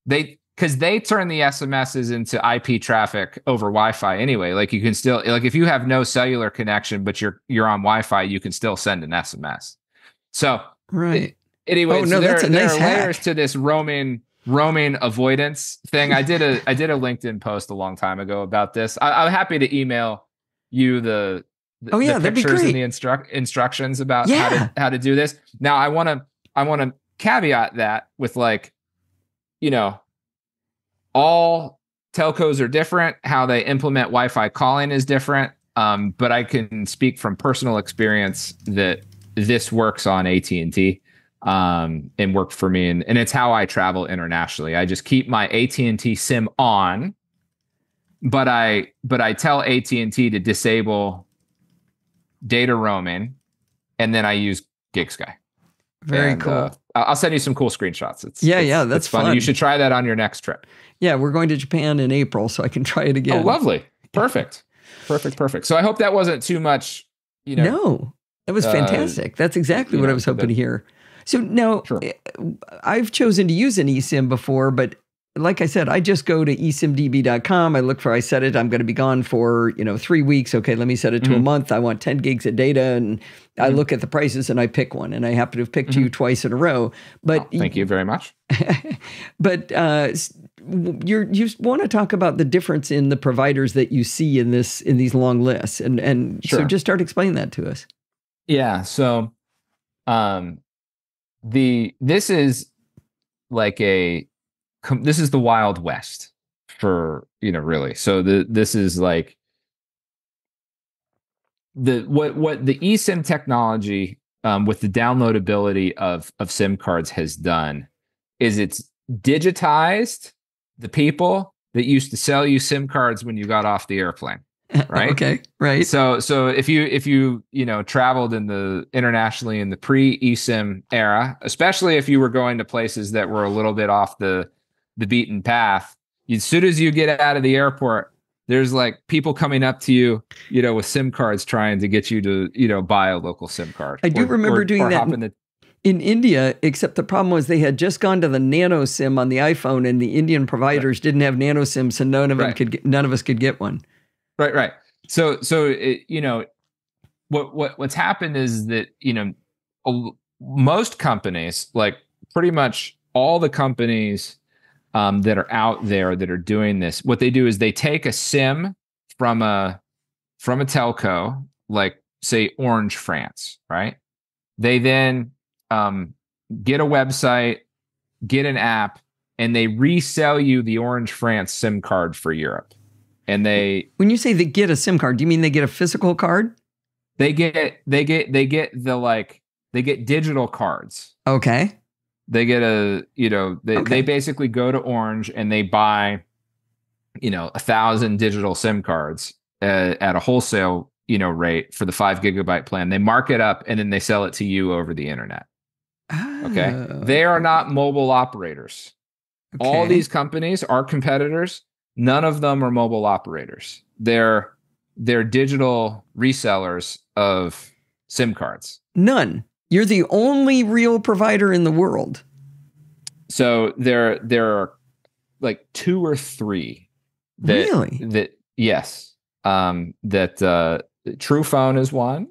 [SPEAKER 2] they because they turn the SMSs into IP traffic over Wi-Fi anyway. Like you can still like if you have no cellular connection but you're you're on Wi-Fi, you can still send an SMS. So
[SPEAKER 1] Right.
[SPEAKER 2] anyway,
[SPEAKER 1] Oh,
[SPEAKER 2] so there,
[SPEAKER 1] that's a
[SPEAKER 2] there
[SPEAKER 1] nice
[SPEAKER 2] are layers
[SPEAKER 1] hack.
[SPEAKER 2] to this roaming roaming avoidance thing. I did a I did a LinkedIn post a long time ago about this. I, I'm happy to email you the, the
[SPEAKER 1] Oh, yeah,
[SPEAKER 2] the pictures and the instruct instructions about how to how to do this. Now I want to I want to caveat that with like, you know, all telcos are different. How they implement Wi-Fi calling is different. Um, but I can speak from personal experience that this works on AT and T um, and worked for me, and, and it's how I travel internationally. I just keep my AT and T SIM on, but I but I tell AT and T to disable data roaming, and then I use GigSky.
[SPEAKER 1] Very
[SPEAKER 2] And,
[SPEAKER 1] cool.
[SPEAKER 2] uh, I'll send you some cool screenshots. It's
[SPEAKER 1] Yeah,
[SPEAKER 2] it's-
[SPEAKER 1] yeah, that's
[SPEAKER 2] fun.
[SPEAKER 1] fun.
[SPEAKER 2] You should try that on your next trip.
[SPEAKER 1] yeah, we're going to Japan in April, so I can <laughs> try it again.
[SPEAKER 2] Oh, lovely, perfect, perfect, perfect. So I hope that wasn't too much. You know,
[SPEAKER 1] no, that was
[SPEAKER 2] uh,
[SPEAKER 1] fantastic. That's exactly what I was hoping
[SPEAKER 2] the-
[SPEAKER 1] to hear. So now,
[SPEAKER 2] Sure.
[SPEAKER 1] eh, I've chosen to use an eSIM before, but like I said, I just go to esimdb.com. I look for, I set it, I'm going to be gone for, you know, three weeks. Okay, let me set it to a
[SPEAKER 2] Mhm.
[SPEAKER 1] month. I want 10 gigs of data. And I
[SPEAKER 2] Mhm.
[SPEAKER 1] look at the prices and I pick one. And I happen to have picked you twice in a row. But
[SPEAKER 2] Oh, thank you very much. <laughs>
[SPEAKER 1] but uh, you're, you want to talk about the difference in the providers that you see in this in these long lists, and and so just start explaining that to us.
[SPEAKER 2] Yeah. So, um, the this is like a com- this is the wild west for you know really. So the this is like the what what the eSIM technology um, with the downloadability of of SIM cards has done is it's digitized the people that used to sell you SIM cards when you got off the airplane <laughs> Right?
[SPEAKER 1] okay. Right.
[SPEAKER 2] so so if you if you you know traveled in the internationally in the pre eSIM era, especially if you were going to places that were a little bit off the the beaten path, as soon as you get out of the airport, there's like people coming up to you, you know, with SIM cards trying to get you to you know buy a local SIM card.
[SPEAKER 1] I do remember doing
[SPEAKER 2] or
[SPEAKER 1] that in-
[SPEAKER 2] the-
[SPEAKER 1] in India, except the problem was they had just gone to the nano SIM on the iPhone, and the Indian providers didn't have nano SIM, so none of them
[SPEAKER 2] Right.
[SPEAKER 1] could get, none of us could get one.
[SPEAKER 2] Right, right. So, so it, you know, what what what's happened is that you know, a- most companies, like pretty much all the companies um, that are out there that are doing this, what they do is they take a SIM from a from a telco, like say Orange France, right? They then um, get a website, get an app, and they resell you the Orange France SIM card for Europe. And they
[SPEAKER 1] When you say they get a SIM card, do you mean they get a physical card?
[SPEAKER 2] they get they get they get the like they get digital cards
[SPEAKER 1] Okay.
[SPEAKER 2] They get a you know they,
[SPEAKER 1] Okay.
[SPEAKER 2] they basically go to orange and they buy you know a thousand digital sim cards uh, at a wholesale you know rate for the five gigabyte plan. They mark it up and then they sell it to you over the internet. Okay?
[SPEAKER 1] Oh,
[SPEAKER 2] they are not mobile operators. All these companies are competitors. None of them are mobile operators. They're they're digital resellers of sim cards.
[SPEAKER 1] None. You're the only real provider in the world.
[SPEAKER 2] so there there are like two or three that
[SPEAKER 1] Really?
[SPEAKER 2] that yes um that uh Truphone is one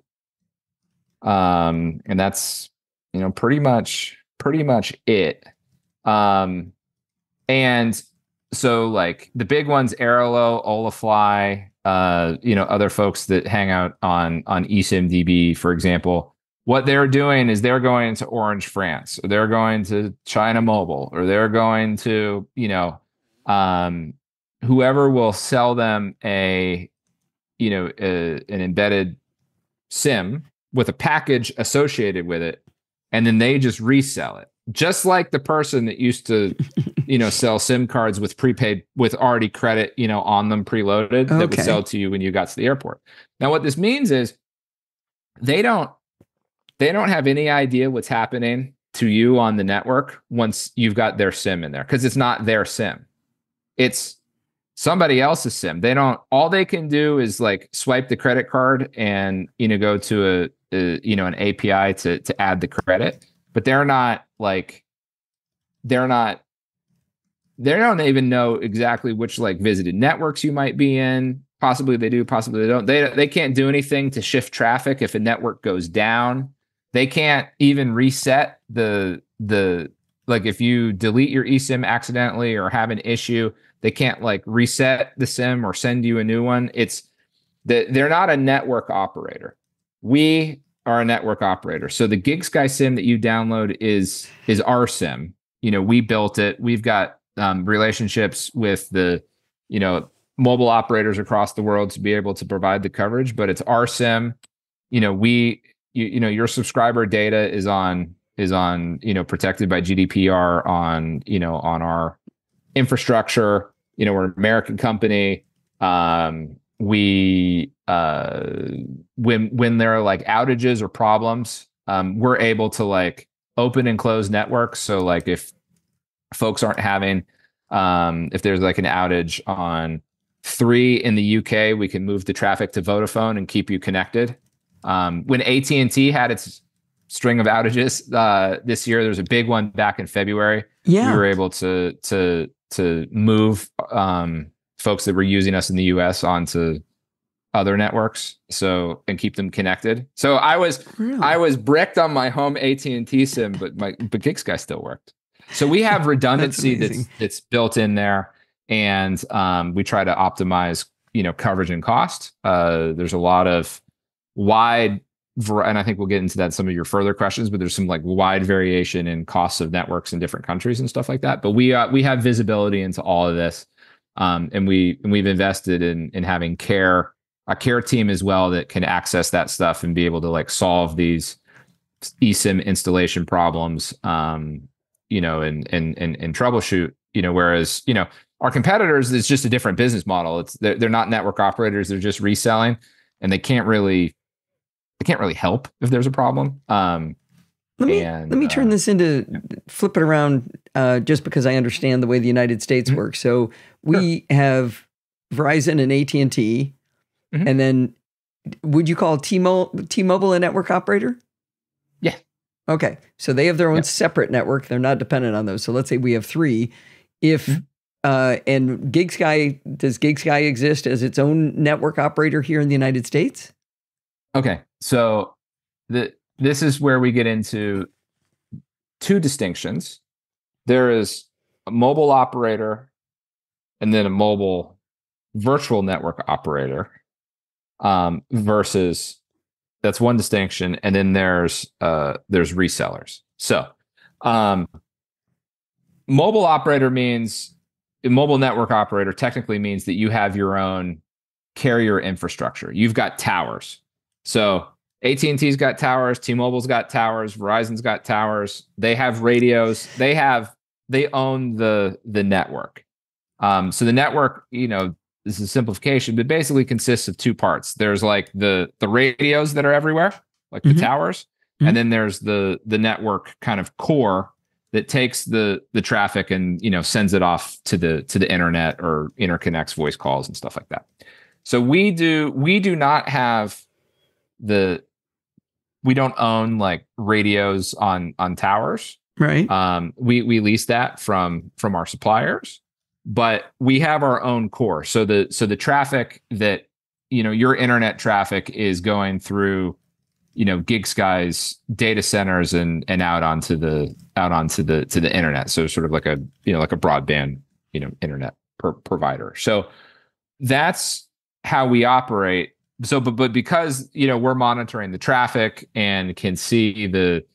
[SPEAKER 2] um and that's you know pretty much pretty much it um and so like the big ones Airalo, Holafly, uh you know other folks that hang out on on eSIMDB for example what they're doing is they're going to Orange France or they're going to China Mobile or they're going to you know um whoever will sell them a you know a, an embedded sim with a package associated with it and then they just resell it. Just like the person that used to <laughs> you know sell sim cards with prepaid with already credit you know on them preloaded that would sell to you when you got to the airport. Now what this means is they don't they don't have any idea what's happening to you on the network once you've got their sim in there because it's not their sim. It's somebody else's sim. They don't all they can do is like swipe the credit card and you know go to a, a you know an api to to add the credit but they're not like they're not they don't even know exactly which like visited networks you might be in. Possibly they do possibly they don't. They they can't do anything to shift traffic if a network goes down they can't even reset the the like if you delete your eSIM accidentally or have an issue, they can't like reset the SIM or send you a new one. It's that they're not a network operator. We are a network operator. So the GigSky SIM that you download is is our SIM. You know, we built it. We've got um, relationships with the, you know, mobile operators across the world to be able to provide the coverage. But it's our sim. You know, we, you, you know, your subscriber data is on is on you know protected by GDPR on you know on our infrastructure. You know, we're an American company. Um, we uh, when when there are like outages or problems, um, we're able to like open and close networks. So like if folks aren't having um, if there's like an outage on three in the UK, we can move the traffic to Vodafone and keep you connected. Um, when AT and T had its string of outages uh, this year, there was a big one back in February.
[SPEAKER 1] Yeah,
[SPEAKER 2] we were able to to to move um, folks that were using us in the US onto other networks so and keep them connected. So i was really? i was bricked on my home at&t sim but my but GigSky still worked. So we have <laughs> redundancy that's, that's, that's built in there and um, we try to optimize you know coverage and cost. Uh, there's a lot of wide and i think we'll get into that some of your further questions but there's some like wide variation in costs of networks in different countries and stuff like that but we uh, we have visibility into all of this um, and we and we've invested in in having care a care team as well that can access that stuff and be able to like solve these eSIM installation problems, um, you know, and and and and troubleshoot. You know, whereas you know our competitors is just a different business model. It's they're, they're not network operators; they're just reselling, and they can't really they can't really help if there's a problem. Um,
[SPEAKER 1] let me and, let me turn uh, this into flip it around uh, just because I understand the way the United States mm-hmm. works. So we sure. have Verizon and AT and T Mm-hmm. And then would you call T-Mobile, T-Mobile a network operator?
[SPEAKER 2] Yeah.
[SPEAKER 1] Okay. So they have their own yep. separate network. They're not dependent on those. So let's say we have three. If mm-hmm. uh, and GigSky does GigSky exist as its own network operator here in the United States?
[SPEAKER 2] Okay. So the this is where we get into two distinctions. There is a mobile operator and then a mobile virtual network operator um, versus that's one distinction. And then there's uh, there's resellers. So um, mobile operator means a mobile network operator technically means that you have your own carrier infrastructure. You've got towers. So AT&T's got towers, T-Mobile's got towers, Verizon's got towers. They have radios. They have they own the the network. Um, so the network, you know, this is a simplification, but basically consists of two parts. There's like the the radios that are everywhere, like mm-hmm. the towers, mm-hmm. and then there's the the network kind of core that takes the the traffic and you know sends it off to the to the internet or interconnects voice calls and stuff like that. So we do we do not have the we don't own like radios on on towers.
[SPEAKER 1] Right.
[SPEAKER 2] Um we we lease that from from our suppliers but we have our own core. So the so the traffic that you know your internet traffic is going through you know GigSky's data centers and and out onto the out onto the to the internet. So sort of like a you know like a broadband you know internet per provider. So that's how we operate. So but but because you know we're monitoring the traffic and can see the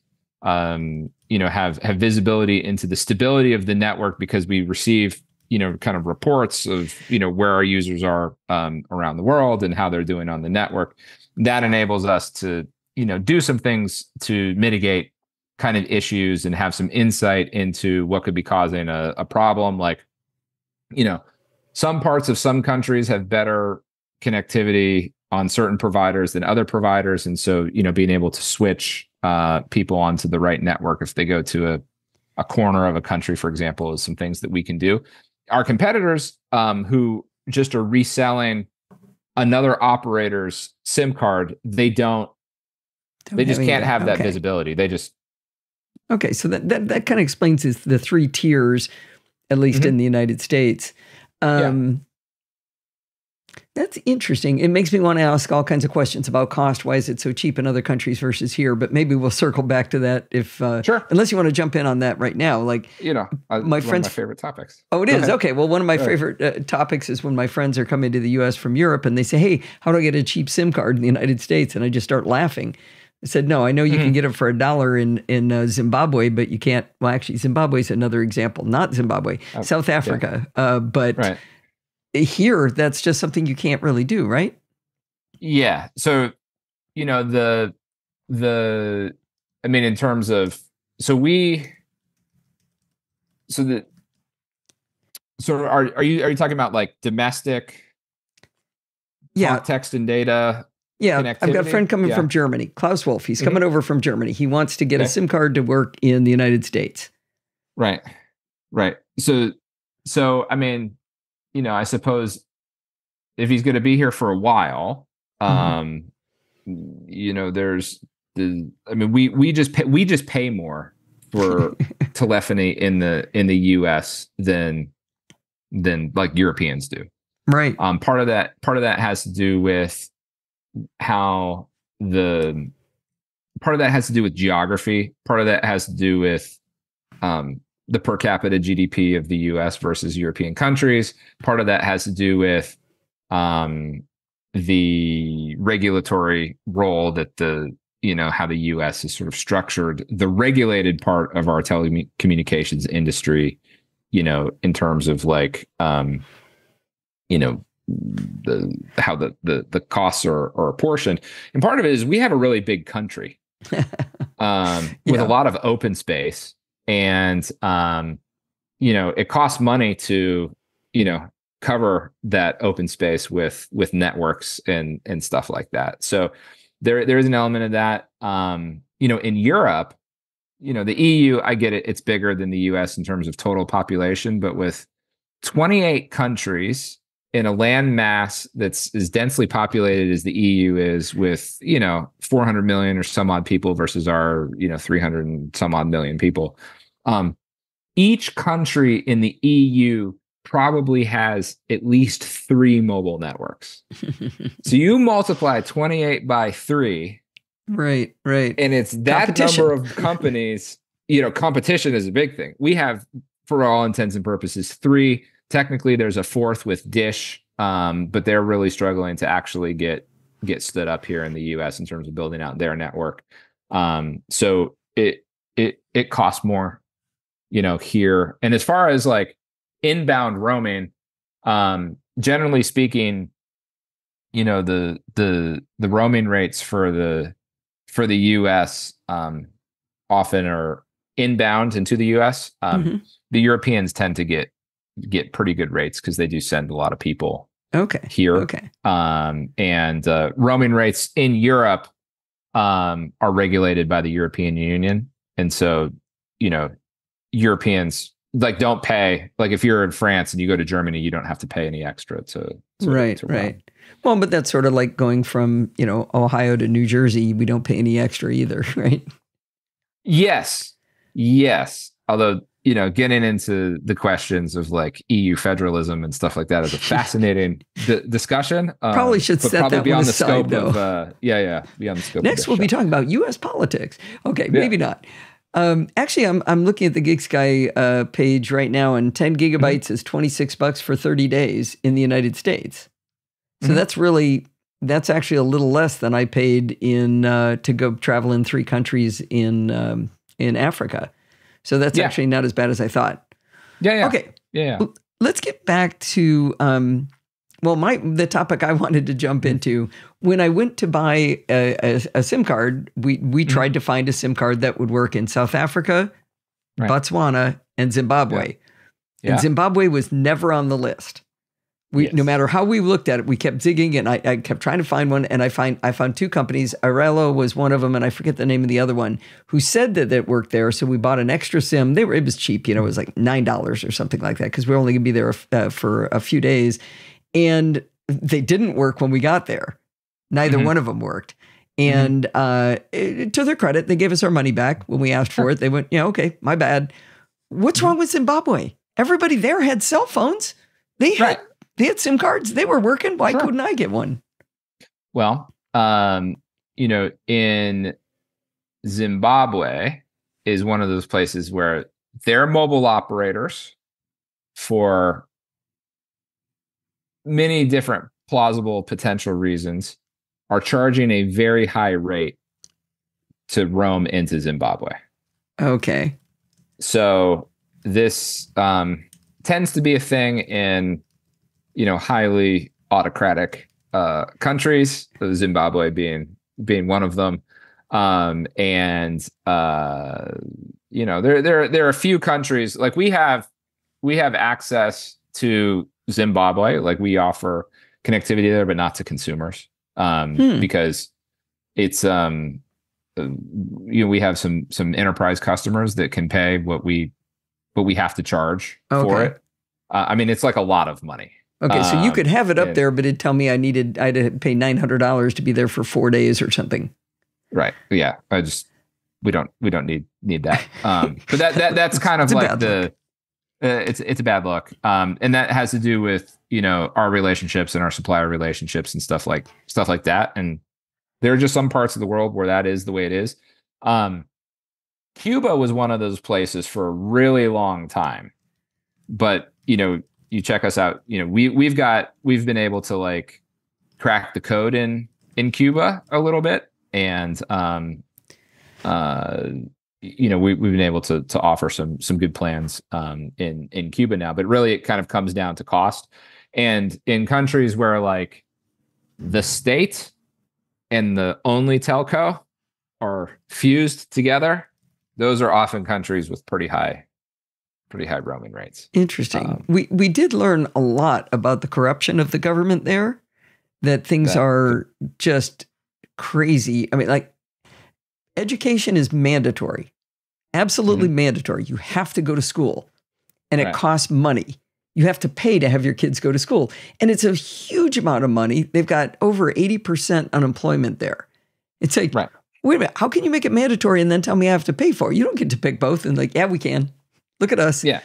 [SPEAKER 2] um you know have have visibility into the stability of the network because we receive you know kind of reports of you know where our users are um, around the world and how they're doing on the network that enables us to you know do some things to mitigate kind of issues and have some insight into what could be causing a, a problem. Like you know some parts of some countries have better connectivity on certain providers than other providers and so you know being able to switch uh, people onto the right network if they go to a a corner of a country, for example, is some things that we can do our competitors um, who just are reselling another operator's SIM card, they don't, don't they just can't have that okay. visibility. They just
[SPEAKER 1] okay. So that that, that kind of explains the three tiers, at least mm-hmm. in the United States. Um, yeah. That's interesting. It makes me want to ask all kinds of questions about cost. Why is it so cheap in other countries versus here? But maybe we'll circle back to that if uh,
[SPEAKER 2] sure.
[SPEAKER 1] Unless you want to jump in on that right now, like
[SPEAKER 2] you know, my friends' my favorite topics.
[SPEAKER 1] Oh, it Go is ahead. okay. Well, one of my favorite uh, topics is when my friends are coming to the U.S. from Europe and they say, "Hey, how do I get a cheap SIM card in the United States?" And I just start laughing I said, no, I know you can
[SPEAKER 2] Mhm.
[SPEAKER 1] get it for a dollar in in uh, Zimbabwe, but you can't. Well, actually, Zimbabwe is another example, not Zimbabwe,
[SPEAKER 2] Oh,
[SPEAKER 1] South Africa. Uh, but
[SPEAKER 2] Right.
[SPEAKER 1] Here, that's just something you can't really do, right?
[SPEAKER 2] Yeah. So, you know, the the I mean in terms of so we so the so are are you are you talking about like domestic
[SPEAKER 1] Yeah,
[SPEAKER 2] text and data?
[SPEAKER 1] yeah. I've got a friend coming
[SPEAKER 2] Yeah.
[SPEAKER 1] from Germany, Klaus Wolf. He's
[SPEAKER 2] Mhm.
[SPEAKER 1] coming over from Germany. He wants to get a SIM card to work in the United States.
[SPEAKER 2] Right. Right. So so I mean, you know, I suppose if he's going to be here for a while,
[SPEAKER 1] Mhm.
[SPEAKER 2] um you know, there's the I mean, we we just pay, we just pay more for <laughs> telephony in the in the US than than like Europeans do.
[SPEAKER 1] Right.
[SPEAKER 2] Um, part of that part of that has to do with how the part of that has to do with geography. Part of that has to do with um, the per capita GDP of the U.S. versus European countries. Part of that has to do with um, the regulatory role that the you know how the U.S. is sort of structured. The regulated part of our telecommunications industry, you know, in terms of like um, you know the how the the the costs are are apportioned and part of it is we have a really big country <laughs> um with a lot of open space and um you know it costs money to you know cover that open space with with networks and and stuff like that. So there there is an element of that. Um you know in Europe you know the EU I get it it's bigger than the US in terms of total population but with 28 countries in a land mass that's as densely populated as the EU is with, you know, 400 million or some odd people versus our, you know, 300 and some odd million people. Um, each country in the EU probably has at least three mobile networks. <laughs> So you multiply 28 by three,
[SPEAKER 1] right. Right.
[SPEAKER 2] and it's that number of companies you know competition is a big thing we have for all intents and purposes three technically there's a fourth with dish um, but they're really struggling to actually get get stood up here in the us in terms of building out their network. Um, so it it it costs more you know here. And as far as like inbound roaming um generally speaking you know the the the roaming rates for the for the US um often are inbound into the US um
[SPEAKER 1] Mhm.
[SPEAKER 2] the Europeans tend to get get pretty good rates because they do send a lot of people
[SPEAKER 1] Okay.
[SPEAKER 2] here
[SPEAKER 1] Okay.
[SPEAKER 2] um and uh roaming rates in Europe um are regulated by the European Union and so you know Europeans like don't pay like if you're in France and you go to Germany you don't have to pay any extra to, to
[SPEAKER 1] right.
[SPEAKER 2] to
[SPEAKER 1] right. Well, but that's sort of like going from you know Ohio to New Jersey. We don't pay any extra either, <laughs> right?
[SPEAKER 2] Yes. Yes. Although, you know, getting into the questions of like EU federalism and stuff like that is a <laughs> fascinating d- discussion. Um,
[SPEAKER 1] Probably should set
[SPEAKER 2] probably
[SPEAKER 1] that
[SPEAKER 2] beyond the
[SPEAKER 1] aside,
[SPEAKER 2] scope
[SPEAKER 1] though.
[SPEAKER 2] of uh yeah, yeah, beyond the scope
[SPEAKER 1] Next, we'll
[SPEAKER 2] this
[SPEAKER 1] be talking about U.S. politics. Okay,
[SPEAKER 2] Yeah.
[SPEAKER 1] maybe not. Um, actually, I'm I'm looking at the GigSky uh, page right now, and 10
[SPEAKER 2] Mm-hmm.
[SPEAKER 1] gigabytes is 26 bucks for 30 days in the United States. So
[SPEAKER 2] Mhm.
[SPEAKER 1] that's really that's actually a little less than I paid in uh, to go travel in three countries in um, in Africa. So that's
[SPEAKER 2] Yeah.
[SPEAKER 1] actually not as bad as I thought.
[SPEAKER 2] Yeah, yeah.
[SPEAKER 1] Okay,
[SPEAKER 2] Yeah. yeah.
[SPEAKER 1] let's get back to um, well, my the topic I <laughs> wanted to jump into when I went to buy a, a, a SIM card. We we
[SPEAKER 2] Mhm.
[SPEAKER 1] tried to find a SIM card that would work in South Africa,
[SPEAKER 2] Right.
[SPEAKER 1] Botswana, and Zimbabwe. And Zimbabwe was never on the list. We,
[SPEAKER 2] Yes.
[SPEAKER 1] no matter how we looked at it, we kept digging, and I, I kept trying to find one. And I find I found two companies. Airalo was one of them, and I forget the name of the other one, who said that it worked there. So we bought an extra SIM. They were it was cheap, you know, it was like nine dollars or something like that because we are only gonna be there uh, for a few days, and they didn't work when we got there. Neither
[SPEAKER 2] Mhm.
[SPEAKER 1] one of them worked. And uh, it- to their credit, they gave us our money back when we asked for it. They went, "Yeah, okay, my bad." What's
[SPEAKER 2] Mm-hmm.
[SPEAKER 1] wrong with Zimbabwe? Everybody there had cell phones. They had
[SPEAKER 2] Right.
[SPEAKER 1] They had SIM cards. They were working. Why
[SPEAKER 2] Sure.
[SPEAKER 1] couldn't I get one?
[SPEAKER 2] Well, um, you know, in Zimbabwe is one of those places where their mobile operators for many different plausible potential reasons are charging a very high rate to roam into Zimbabwe.
[SPEAKER 1] Okay.
[SPEAKER 2] So this um, tends to be a thing in you know highly autocratic uh, countries, Zimbabwe being being one of them. Um, and uh, you know there there there are a few countries like we have we have access to Zimbabwe, like we offer connectivity there, but not to consumers um,
[SPEAKER 1] Hmm.
[SPEAKER 2] because it's um you know we have some some enterprise customers that can pay what we what we have to charge for it. Uh, I mean, it's like a lot of money.
[SPEAKER 1] Okay, so you
[SPEAKER 2] Um,
[SPEAKER 1] could have it up there, but it'd tell me I needed I had to pay nine hundred dollars to be there for four days or something.
[SPEAKER 2] Right. Yeah. I just we don't we don't need need that. <laughs> Um, but that that that's kind of like the uh, it's it's a bad look. Um, and that has to do with you know our relationships and our supplier relationships and stuff like stuff like that. And there are just some parts of the world where that is the way it is. Um, Cuba was one of those places for a really long time, but you know you check us out. You know we we've got we've been able to like crack the code in in Cuba a little bit, and um, uh, you know we we've been able to to offer some some good plans um, in in Cuba now. But really, it kind of comes down to cost, and in countries where like the state and the only telco are fused together, those are often countries with pretty high pretty high roaming rates.
[SPEAKER 1] Interesting.
[SPEAKER 2] Um,
[SPEAKER 1] we we did learn a lot about the corruption of the government there. That things
[SPEAKER 2] That-
[SPEAKER 1] are just crazy. I mean, like education is mandatory, absolutely mandatory. You have to go to school, and it
[SPEAKER 2] Mm-hmm.
[SPEAKER 1] Costs money. You have to pay to have your kids go to school, and it's a huge amount of money. They've got over eighty percent unemployment there. It's like,
[SPEAKER 2] Right.
[SPEAKER 1] wait a minute, how can you make it mandatory and then tell me I have to pay for it? You don't get to pick both. And like, yeah, we can. Look at us.
[SPEAKER 2] Yeah.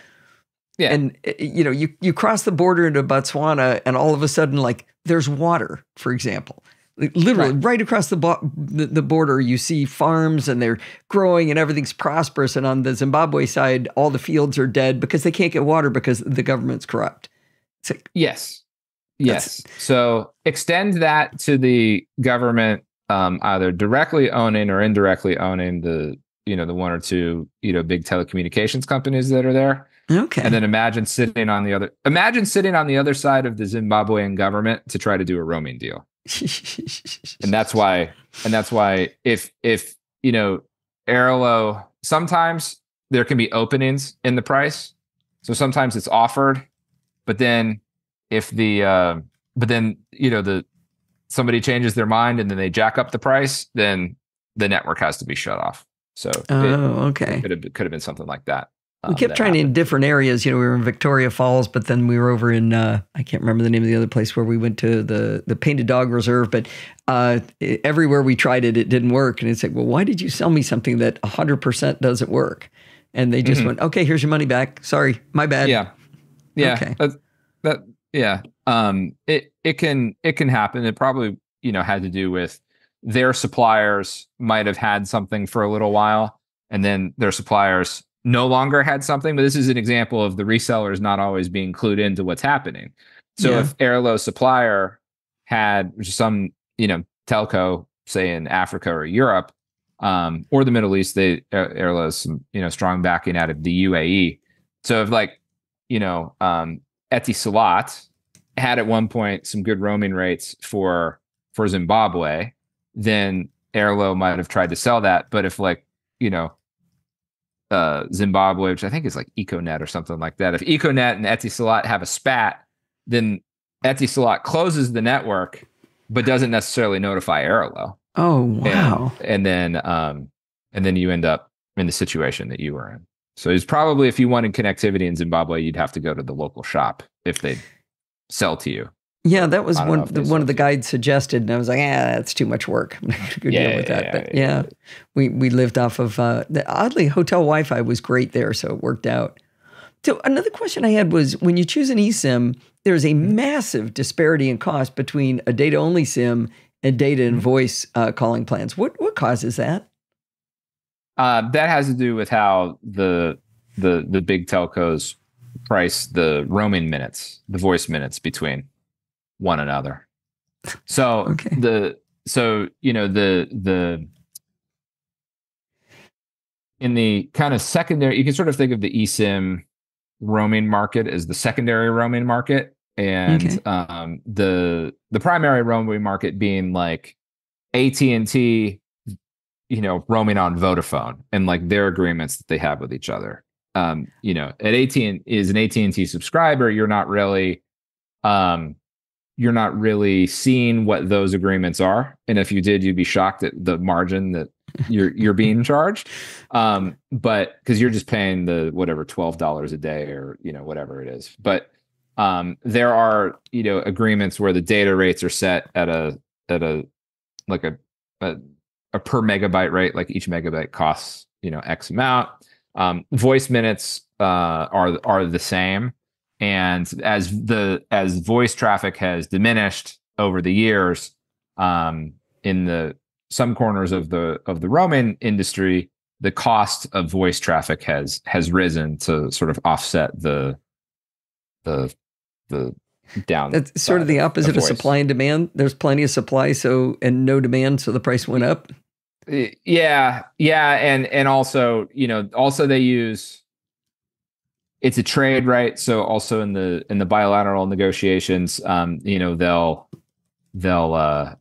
[SPEAKER 2] Yeah.
[SPEAKER 1] And uh, you know, you you cross the border into Botswana, and all of a sudden, like there's water, for example. Like, literally, right, across the, bo- the the border, you see farms, and they're growing, and everything's prosperous. And on the Zimbabwe side, all the fields are dead because they can't get water because the government's corrupt. It's like,
[SPEAKER 2] Yes. Yes. So extend that to the government um, either directly owning or indirectly owning the you know the one or two you know big telecommunications companies that are there.
[SPEAKER 1] Okay,
[SPEAKER 2] and then imagine sitting on the other imagine sitting on the other side of the Zimbabwean government to try to do a roaming deal. <laughs> And that's why and that's why if if you know Airalo sometimes there can be openings in the price. So sometimes it's offered but then if the uh, but then you know the somebody changes their mind and then they jack up the price then the network has to be shut off so it
[SPEAKER 1] oh, okay.
[SPEAKER 2] could have could have been something like that
[SPEAKER 1] We
[SPEAKER 2] um,
[SPEAKER 1] kept
[SPEAKER 2] that
[SPEAKER 1] trying in different areas. You know, we were in Victoria Falls, but then we were over in uh, I can't remember the name of the other place where we went to the the Painted Dog Reserve. But uh, i- everywhere we tried it, it didn't work. And it's like, well, why did you sell me something that hundred percent doesn't work? And they just
[SPEAKER 2] Mhm.
[SPEAKER 1] went, okay, here's your money back. Sorry, my bad.
[SPEAKER 2] yeah yeah
[SPEAKER 1] Okay.
[SPEAKER 2] that, that yeah um it it can it can happen it probably you know had to do with their suppliers might have had something for a little while and then their suppliers no longer had something. But this is an example of the resellers not always being clued into what's happening. So
[SPEAKER 1] Yeah.
[SPEAKER 2] if Airalo's supplier had some you know telco say in africa or europe um, or the middle east they Air- some you know strong backing out of the uae so if like you know, um, Etisalat had at one point some good roaming rates for for Zimbabwe, then Airalo might have tried to sell that. But if like, you know, uh, Zimbabwe, which I think is like Econet or something like that, if Econet and Etisalat have a spat, then Etisalat closes the network, but doesn't necessarily notify Airalo.
[SPEAKER 1] Oh
[SPEAKER 2] And-
[SPEAKER 1] wow.
[SPEAKER 2] And, then um and then you end up in the situation that you were in. So it's probably if you wanted connectivity in Zimbabwe, you'd have to go to the local shop if they sell to you.
[SPEAKER 1] Yeah, that was one the, one of the guides suggested, and I was like, "Ah, that's too much work. I'm not going to
[SPEAKER 2] Yeah,
[SPEAKER 1] deal with that."
[SPEAKER 2] yeah,
[SPEAKER 1] but
[SPEAKER 2] yeah,
[SPEAKER 1] yeah, we we lived off of uh, the, oddly hotel Wi-Fi was great there, so it worked out. So another question I had was when you choose an eSIM, there's a
[SPEAKER 2] Mm-hmm.
[SPEAKER 1] massive disparity in cost between a data-only SIM and data
[SPEAKER 2] Mm-hmm.
[SPEAKER 1] and voice uh, calling plans. What what causes that?
[SPEAKER 2] Uh, that has to do with how the the the big telcos price the roaming minutes, the voice minutes between one another. So
[SPEAKER 1] Okay.
[SPEAKER 2] the so you know the the in the kind of secondary, you can sort of think of the eSIM roaming market as the secondary roaming market, and
[SPEAKER 1] Okay.
[SPEAKER 2] um, the the primary roaming market being like AT and T, you know, roaming on Vodafone and like their agreements that they have with each other. Um, you know, at AT is an AT and T subscriber, you're not really, um, you're not really seeing what those agreements are, and if you did, you'd be shocked at the margin that <laughs> you're you're being charged. Um, but because you're just paying the whatever twelve dollars a day or you know whatever it is, but um, there are you know agreements where the data rates are set at a at a like a a, a per megabyte rate like each megabyte costs you know x amount. Um, voice minutes uh, are are the same and as the as voice traffic has diminished over the years um, in the some corners of the of the roaming industry the cost of voice traffic has has risen to sort of offset the the the down
[SPEAKER 1] That's sort of the opposite of
[SPEAKER 2] voice.
[SPEAKER 1] supply and demand. There's plenty of supply, so and no demand, so the price went up.
[SPEAKER 2] Yeah yeah and and also you know also they use it's a trade right? So also in the in the bilateral negotiations um you know they'll they'll uh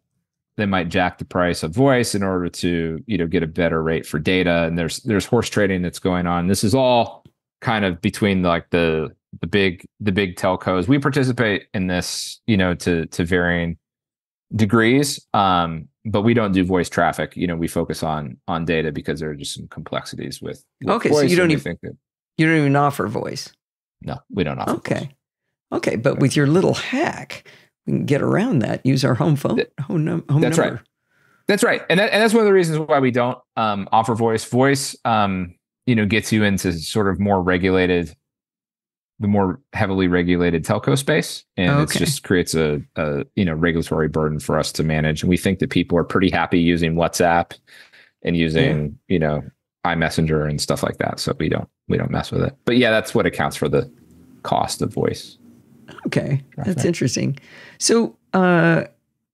[SPEAKER 2] they might jack the price of voice in order to you know get a better rate for data. And there's there's horse trading that's going on. This is all kind of between like the the big the big telcos. We participate in this you know to to varying degrees um but we don't do voice traffic. You know we focus on on data because there are just some complexities with, with
[SPEAKER 1] Okay, so you don't even-
[SPEAKER 2] think that
[SPEAKER 1] You don't even offer voice.
[SPEAKER 2] no we don't offer voice.
[SPEAKER 1] Okay. Okay, but with your little hack, we can get around that. Use our home phone,
[SPEAKER 2] Th-
[SPEAKER 1] home, num- home
[SPEAKER 2] that's
[SPEAKER 1] number.
[SPEAKER 2] right. That's right, and that, and that's one of the reasons why we don't um, offer voice. Voice, um, you know, gets you into sort of more regulated, the more heavily regulated telco space, and it just creates a, a you know regulatory burden for us to manage. And we think that people are pretty happy using WhatsApp and using you know iMessenger and stuff like that. So we don't we don't mess with it. But yeah, that's what accounts for the cost of voice.
[SPEAKER 1] Okay, that's interesting. So, uh,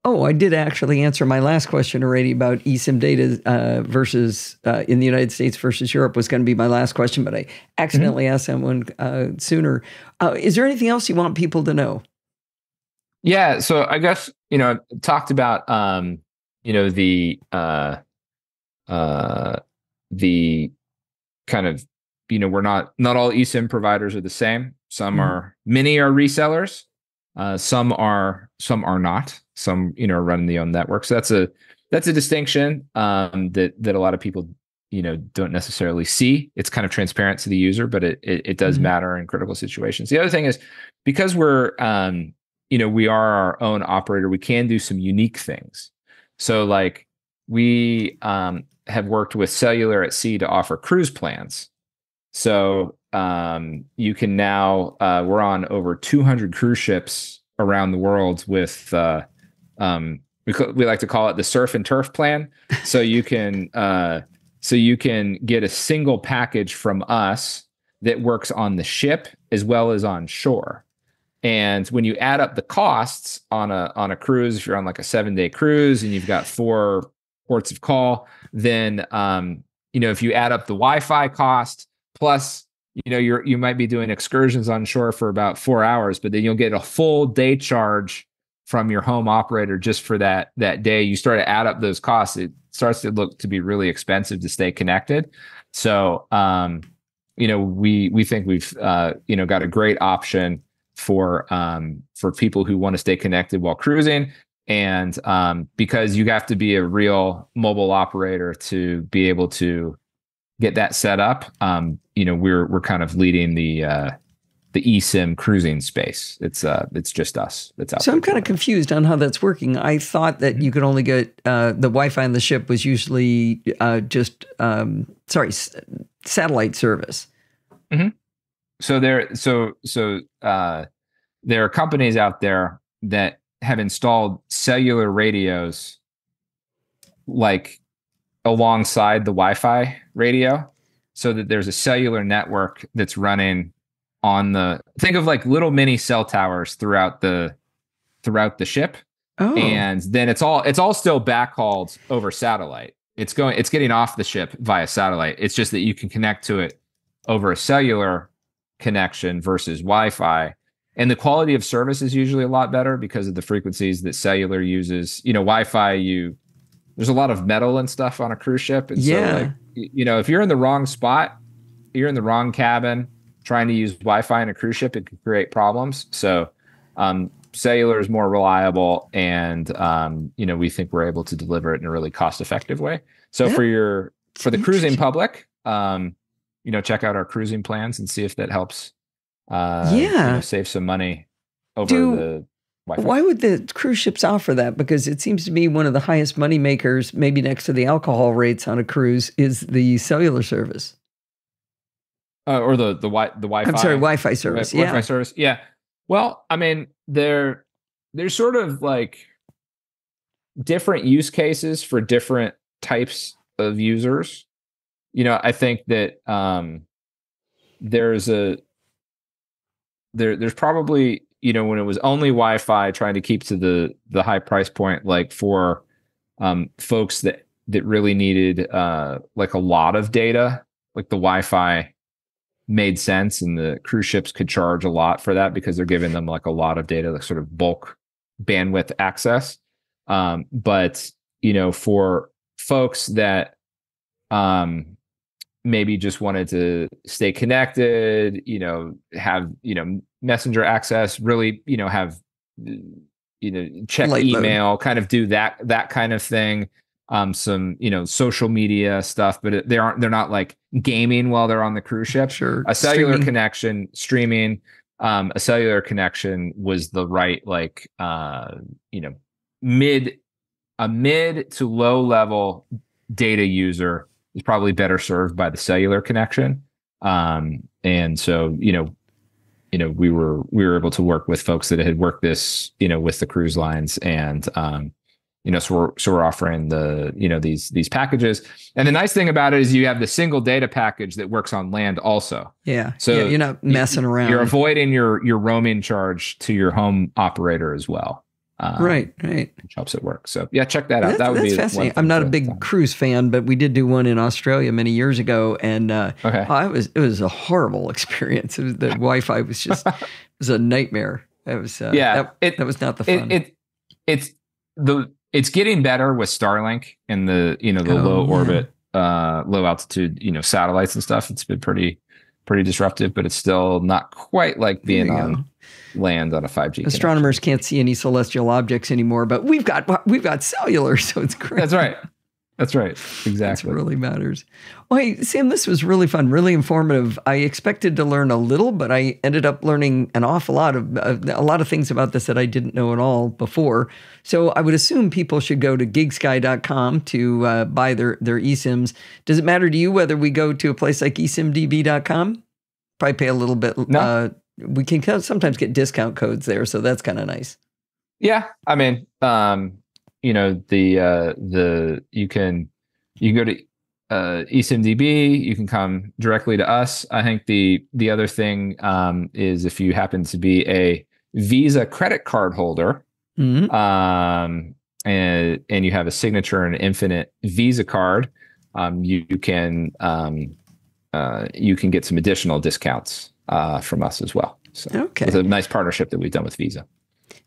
[SPEAKER 1] oh, I did actually answer my last question already about eSIM data uh, versus uh, in the United States versus Europe was going to be my last question, but I accidentally asked that one uh, sooner. Uh, is there anything else you want people to know?
[SPEAKER 2] Yeah, so I guess you know talked about um you know the uh uh the kind of you know we're not not all eSIM providers are the same. Some
[SPEAKER 1] Mhm.
[SPEAKER 2] are many are resellers. Uh, some are some are not. Some you know are running the own network. So that's a that's a distinction um, that that a lot of people you know don't necessarily see. It's kind of transparent to the user, but it it, it does
[SPEAKER 1] Mhm.
[SPEAKER 2] matter in critical situations. The other thing is because we're um, you know we are our own operator. We can do some unique things. So like we um, have worked with Cellular at Sea to offer cruise plans. So um, you can now uh, we're on over 200 cruise ships around the world with uh, um, we we like to call it the surf and turf plan. So you can <laughs> uh, so you can get a single package from us that works on the ship as well as on shore. And when you add up the costs on a on a cruise, if you're on like a seven day cruise and you've got four ports of call, then um, you know if you add up the Wi-Fi cost plus you know you're you might be doing excursions on shore for about four hours, but then you'll get a full day charge from your home operator just for that that day. You start to add up those costs, it starts to look to be really expensive to stay connected. So um, you know we we think we've uh, you know got a great option for um, for people who want to stay connected while cruising and um, because you have to be a real mobile operator to be able to get that set up um, you know we're we're kind of leading the uh, the eSIM cruising space it's uh it's just us that's out
[SPEAKER 1] So I'm kind of confused on how that's working. I thought that you could only get uh, the Wi-Fi on the ship was usually uh, just um, sorry s- satellite service.
[SPEAKER 2] so there so so uh there are companies out there that have installed cellular radios like alongside the Wi-Fi radio so that there's a cellular network that's running on the think of like little mini cell towers throughout the throughout the ship
[SPEAKER 1] Oh,
[SPEAKER 2] and then it's all it's all still backhauled over satellite it's going it's getting off the ship via satellite. It's just that you can connect to it over a cellular connection versus Wi-Fi. And the quality of service is usually a lot better because of the frequencies that cellular uses. You know, Wi-Fi, you there's a lot of metal and stuff on a cruise ship. And
[SPEAKER 1] Yeah.
[SPEAKER 2] so like you know, if you're in the wrong spot, you're in the wrong cabin trying to use Wi-Fi in a cruise ship, it can create problems. So um, cellular is more reliable, and um, you know we think we're able to deliver it in a really cost-effective way. So
[SPEAKER 1] Yeah.
[SPEAKER 2] for your for the cruising public, um, you know, check out our cruising plans and see if that helps. Uh, you
[SPEAKER 1] Yeah.
[SPEAKER 2] know, save some money over
[SPEAKER 1] Do-
[SPEAKER 2] the.
[SPEAKER 1] Why would the cruise ships offer that? Because it seems to be one of the highest money makers, maybe next to the alcohol rates on a cruise, is the cellular service.
[SPEAKER 2] Uh, or the the wi the Wi-Fi.
[SPEAKER 1] I'm sorry, Wi-Fi service.
[SPEAKER 2] Wi-
[SPEAKER 1] yeah.
[SPEAKER 2] Wi-Fi service. Yeah. Well, I mean, they're they're sort of like different use cases for different types of users. You know, I think that um there's a there there's probably you know when it was only Wi-Fi trying to keep to the the high price point like for um folks that that really needed uh like a lot of data like the Wi-Fi made sense and the cruise ships could charge a lot for that because they're giving them like a lot of data like sort of bulk bandwidth access. Um but you know for folks that um maybe just wanted to stay connected you know have you know messenger access really you know have you know check
[SPEAKER 1] Light load.
[SPEAKER 2] email kind of do that that kind of thing um some you know social media stuff but it, they aren't they're not like gaming while they're on the cruise ship
[SPEAKER 1] Sure.
[SPEAKER 2] a cellular
[SPEAKER 1] Streaming.
[SPEAKER 2] connection streaming um a cellular connection was the right like uh you know mid a mid to low level data user is probably better served by the cellular connection um and so you know you know we were we were able to work with folks that had worked this you know with the cruise lines and um you know so we're so we're offering the you know these these packages and the nice thing about it is you have the single data package that works on land also
[SPEAKER 1] Yeah.
[SPEAKER 2] So
[SPEAKER 1] yeah, you're not messing around.
[SPEAKER 2] you're avoiding your your roaming charge to your home operator as well um,
[SPEAKER 1] right, right.
[SPEAKER 2] which helps it work so yeah check that out
[SPEAKER 1] That's,
[SPEAKER 2] that would
[SPEAKER 1] that's
[SPEAKER 2] be one
[SPEAKER 1] fascinating. I'm not a big cruise fan, but we did do one in Australia many years ago, and uh,
[SPEAKER 2] okay
[SPEAKER 1] I was it was a horrible <laughs> experience. It was, the Wi-Fi was just <laughs> it was a nightmare. It was uh,
[SPEAKER 2] yeah
[SPEAKER 1] that,
[SPEAKER 2] it,
[SPEAKER 1] that was not the fun.
[SPEAKER 2] it, it it's the it's getting better with Starlink and the you know the
[SPEAKER 1] Oh,
[SPEAKER 2] low
[SPEAKER 1] yeah.
[SPEAKER 2] orbit uh low altitude you know satellites and stuff it's been pretty pretty disruptive but it's still not quite like being on
[SPEAKER 1] go.
[SPEAKER 2] Land on a 5G connection.
[SPEAKER 1] Astronomers can't see any celestial objects anymore, but we've got we've got cellular, so it's great.
[SPEAKER 2] that's right that's right
[SPEAKER 1] That's
[SPEAKER 2] exactly
[SPEAKER 1] really matters. Well, hey, Sam, this was really fun, really informative. I expected to learn a little, but I ended up learning an awful lot of a lot of things about this that I didn't know at all before. So I would assume people should go to gigsky.com to uh, buy their their eSIMs. Does it matter to you whether we go to a place like eSIMDB.com? Probably pay a little bit.
[SPEAKER 2] No.
[SPEAKER 1] Uh, we can sometimes get discount codes there, so that's kind of nice.
[SPEAKER 2] Yeah, I mean, um, you know, the uh the you can you can go to uh eSIMDB, you can come directly to us. I think the the other thing um is if you happen to be a Visa credit card holder,
[SPEAKER 1] Mhm.
[SPEAKER 2] um and and you have a signature and infinite Visa card, um you, you can um uh you can get some additional discounts uh from us as well. So
[SPEAKER 1] Okay.
[SPEAKER 2] it's a nice partnership that we've done with Visa.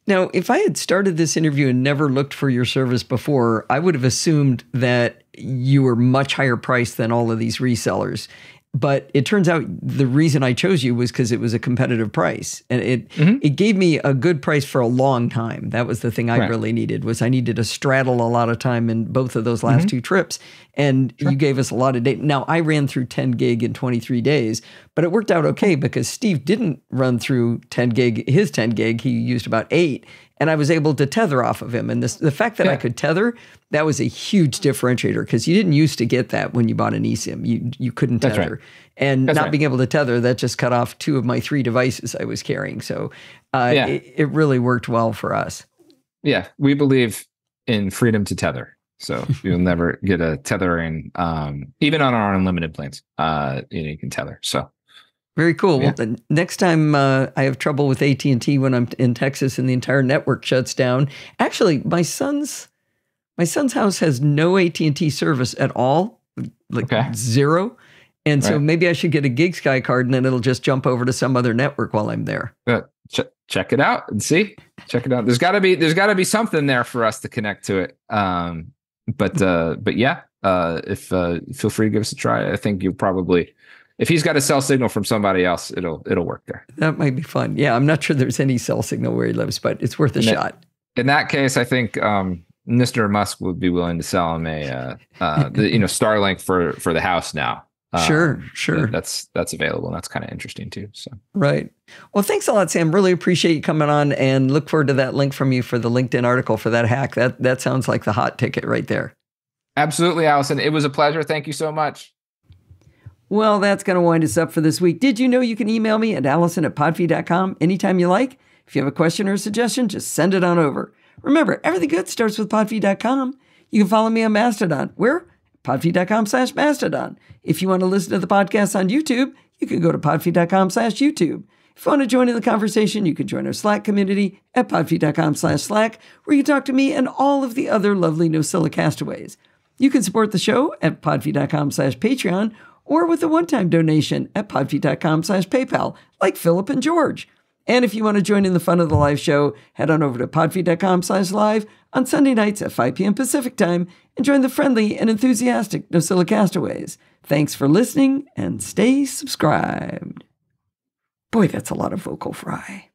[SPEAKER 1] Now, if I had started this interview and never looked for your service before, I would have assumed that you were much higher priced than all of these resellers. But it turns out the reason I chose you was because it was a competitive price, and it
[SPEAKER 2] Mhm.
[SPEAKER 1] it gave me a good price for a long time. That was the thing I
[SPEAKER 2] Right.
[SPEAKER 1] really needed was I needed to straddle a lot of time in both of those last two trips, and you gave us a lot of data. Now I ran through 10 gig in 23 days, but it worked out okay because Steve didn't run through 10 gig his 10 gig. He used about eight, and I was able to tether off of him. And this, the fact that I could tether that was a huge differentiator because you didn't used to get that when you bought an eSIM. You you couldn't
[SPEAKER 2] That's
[SPEAKER 1] tether,
[SPEAKER 2] right.
[SPEAKER 1] and
[SPEAKER 2] That's
[SPEAKER 1] not
[SPEAKER 2] right.
[SPEAKER 1] being able to tether that just cut off two of my three devices I was carrying. So uh,
[SPEAKER 2] Yeah.
[SPEAKER 1] it, it really worked well for us.
[SPEAKER 2] yeah, we believe in freedom to tether. So you'll never get a tethering, um, even on our unlimited plans. Uh, you know, you can tether. So
[SPEAKER 1] Very cool.
[SPEAKER 2] Yeah.
[SPEAKER 1] Well, the next time uh, I have trouble with AT and T when I'm in Texas and the entire network shuts down. Actually, my son's My son's house has no AT&T service at all, like
[SPEAKER 2] Okay.
[SPEAKER 1] zero. And so maybe I should get a GigSky card and then it'll just jump over to some other network while I'm there.
[SPEAKER 2] Uh, ch- check it out and see. Check it out. There's got to be there's got to be something there for us to connect to it. Um, but uh, but yeah, uh, if uh, feel free to give us a try. I think you'll probably if he's got a cell signal from somebody else, it'll it'll work there.
[SPEAKER 1] That might be fun. Yeah, I'm not sure there's any cell signal where he lives, but it's worth a
[SPEAKER 2] that-
[SPEAKER 1] shot.
[SPEAKER 2] In that case, I think um, Mr. Musk would be willing to sell him a uh, uh, the, you know Starlink for for the house now. Um,
[SPEAKER 1] sure, sure.
[SPEAKER 2] That's that's available. and That's kind of interesting too. So
[SPEAKER 1] Right. Well, thanks a lot, Sam. Really appreciate you coming on and look forward to that link from you for the LinkedIn article for that hack. That that sounds like the hot ticket right there.
[SPEAKER 2] absolutely, Allison. It was a pleasure. Thank you so much.
[SPEAKER 1] Well, that's going to wind us up for this week. Did you know you can email me at allison at podfeet.com anytime you like? If you have a question or a suggestion, just send it on over. Remember, everything good starts with podfeet.com. You can follow me on Mastodon. Where? Podfeet.com slash Mastodon. If you want to listen to the podcast on YouTube, you can go to podfeet.com slash YouTube. If you want to join in the conversation, you can join our Slack community at podfeet.com slash Slack, where you can talk to me and all of the other lovely Nosilla castaways. You can support the show at podfeet.com slash Patreon or with a one-time donation at podfeet.com slash PayPal, like Philip and George. And if you want to join in the fun of the live show, head on over to podfeet.com slash live on Sunday nights at 5 p.m. Pacific time and join the friendly and enthusiastic Nosilla castaways. Thanks for listening and stay subscribed. Boy, that's a lot of vocal fry.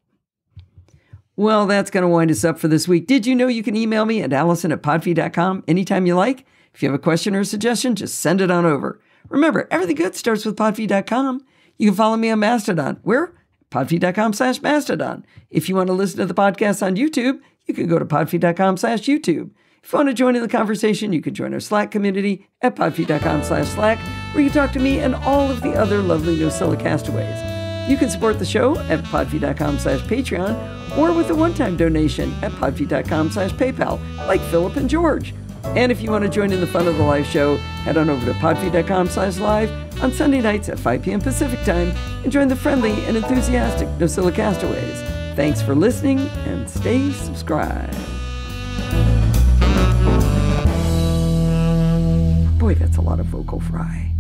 [SPEAKER 1] Well, that's going to wind us up for this week. Did you know you can email me at allison at podfeet.com anytime you like? If you have a question or a suggestion, just send it on over. Remember, everything good starts with podfeet.com. You can follow me on Mastodon. Where? podfeet.com slash mastodon. If you want to listen to the podcast on YouTube, you can go to podfeet.com slash YouTube. If you want to join in the conversation, you can join our Slack community at podfeet.com slash Slack, where you can talk to me and all of the other lovely Nosilla castaways. You can support the show at podfeet.com slash Patreon or with a one-time donation at podfeet.com slash PayPal, like Philip and George. And if you want to join in the fun of the live show, head on over to podfeet.com slash live on Sunday nights at 5 p.m. Pacific time and join the friendly and enthusiastic Nosilla castaways. Thanks for listening and stay subscribed. Boy, that's a lot of vocal fry.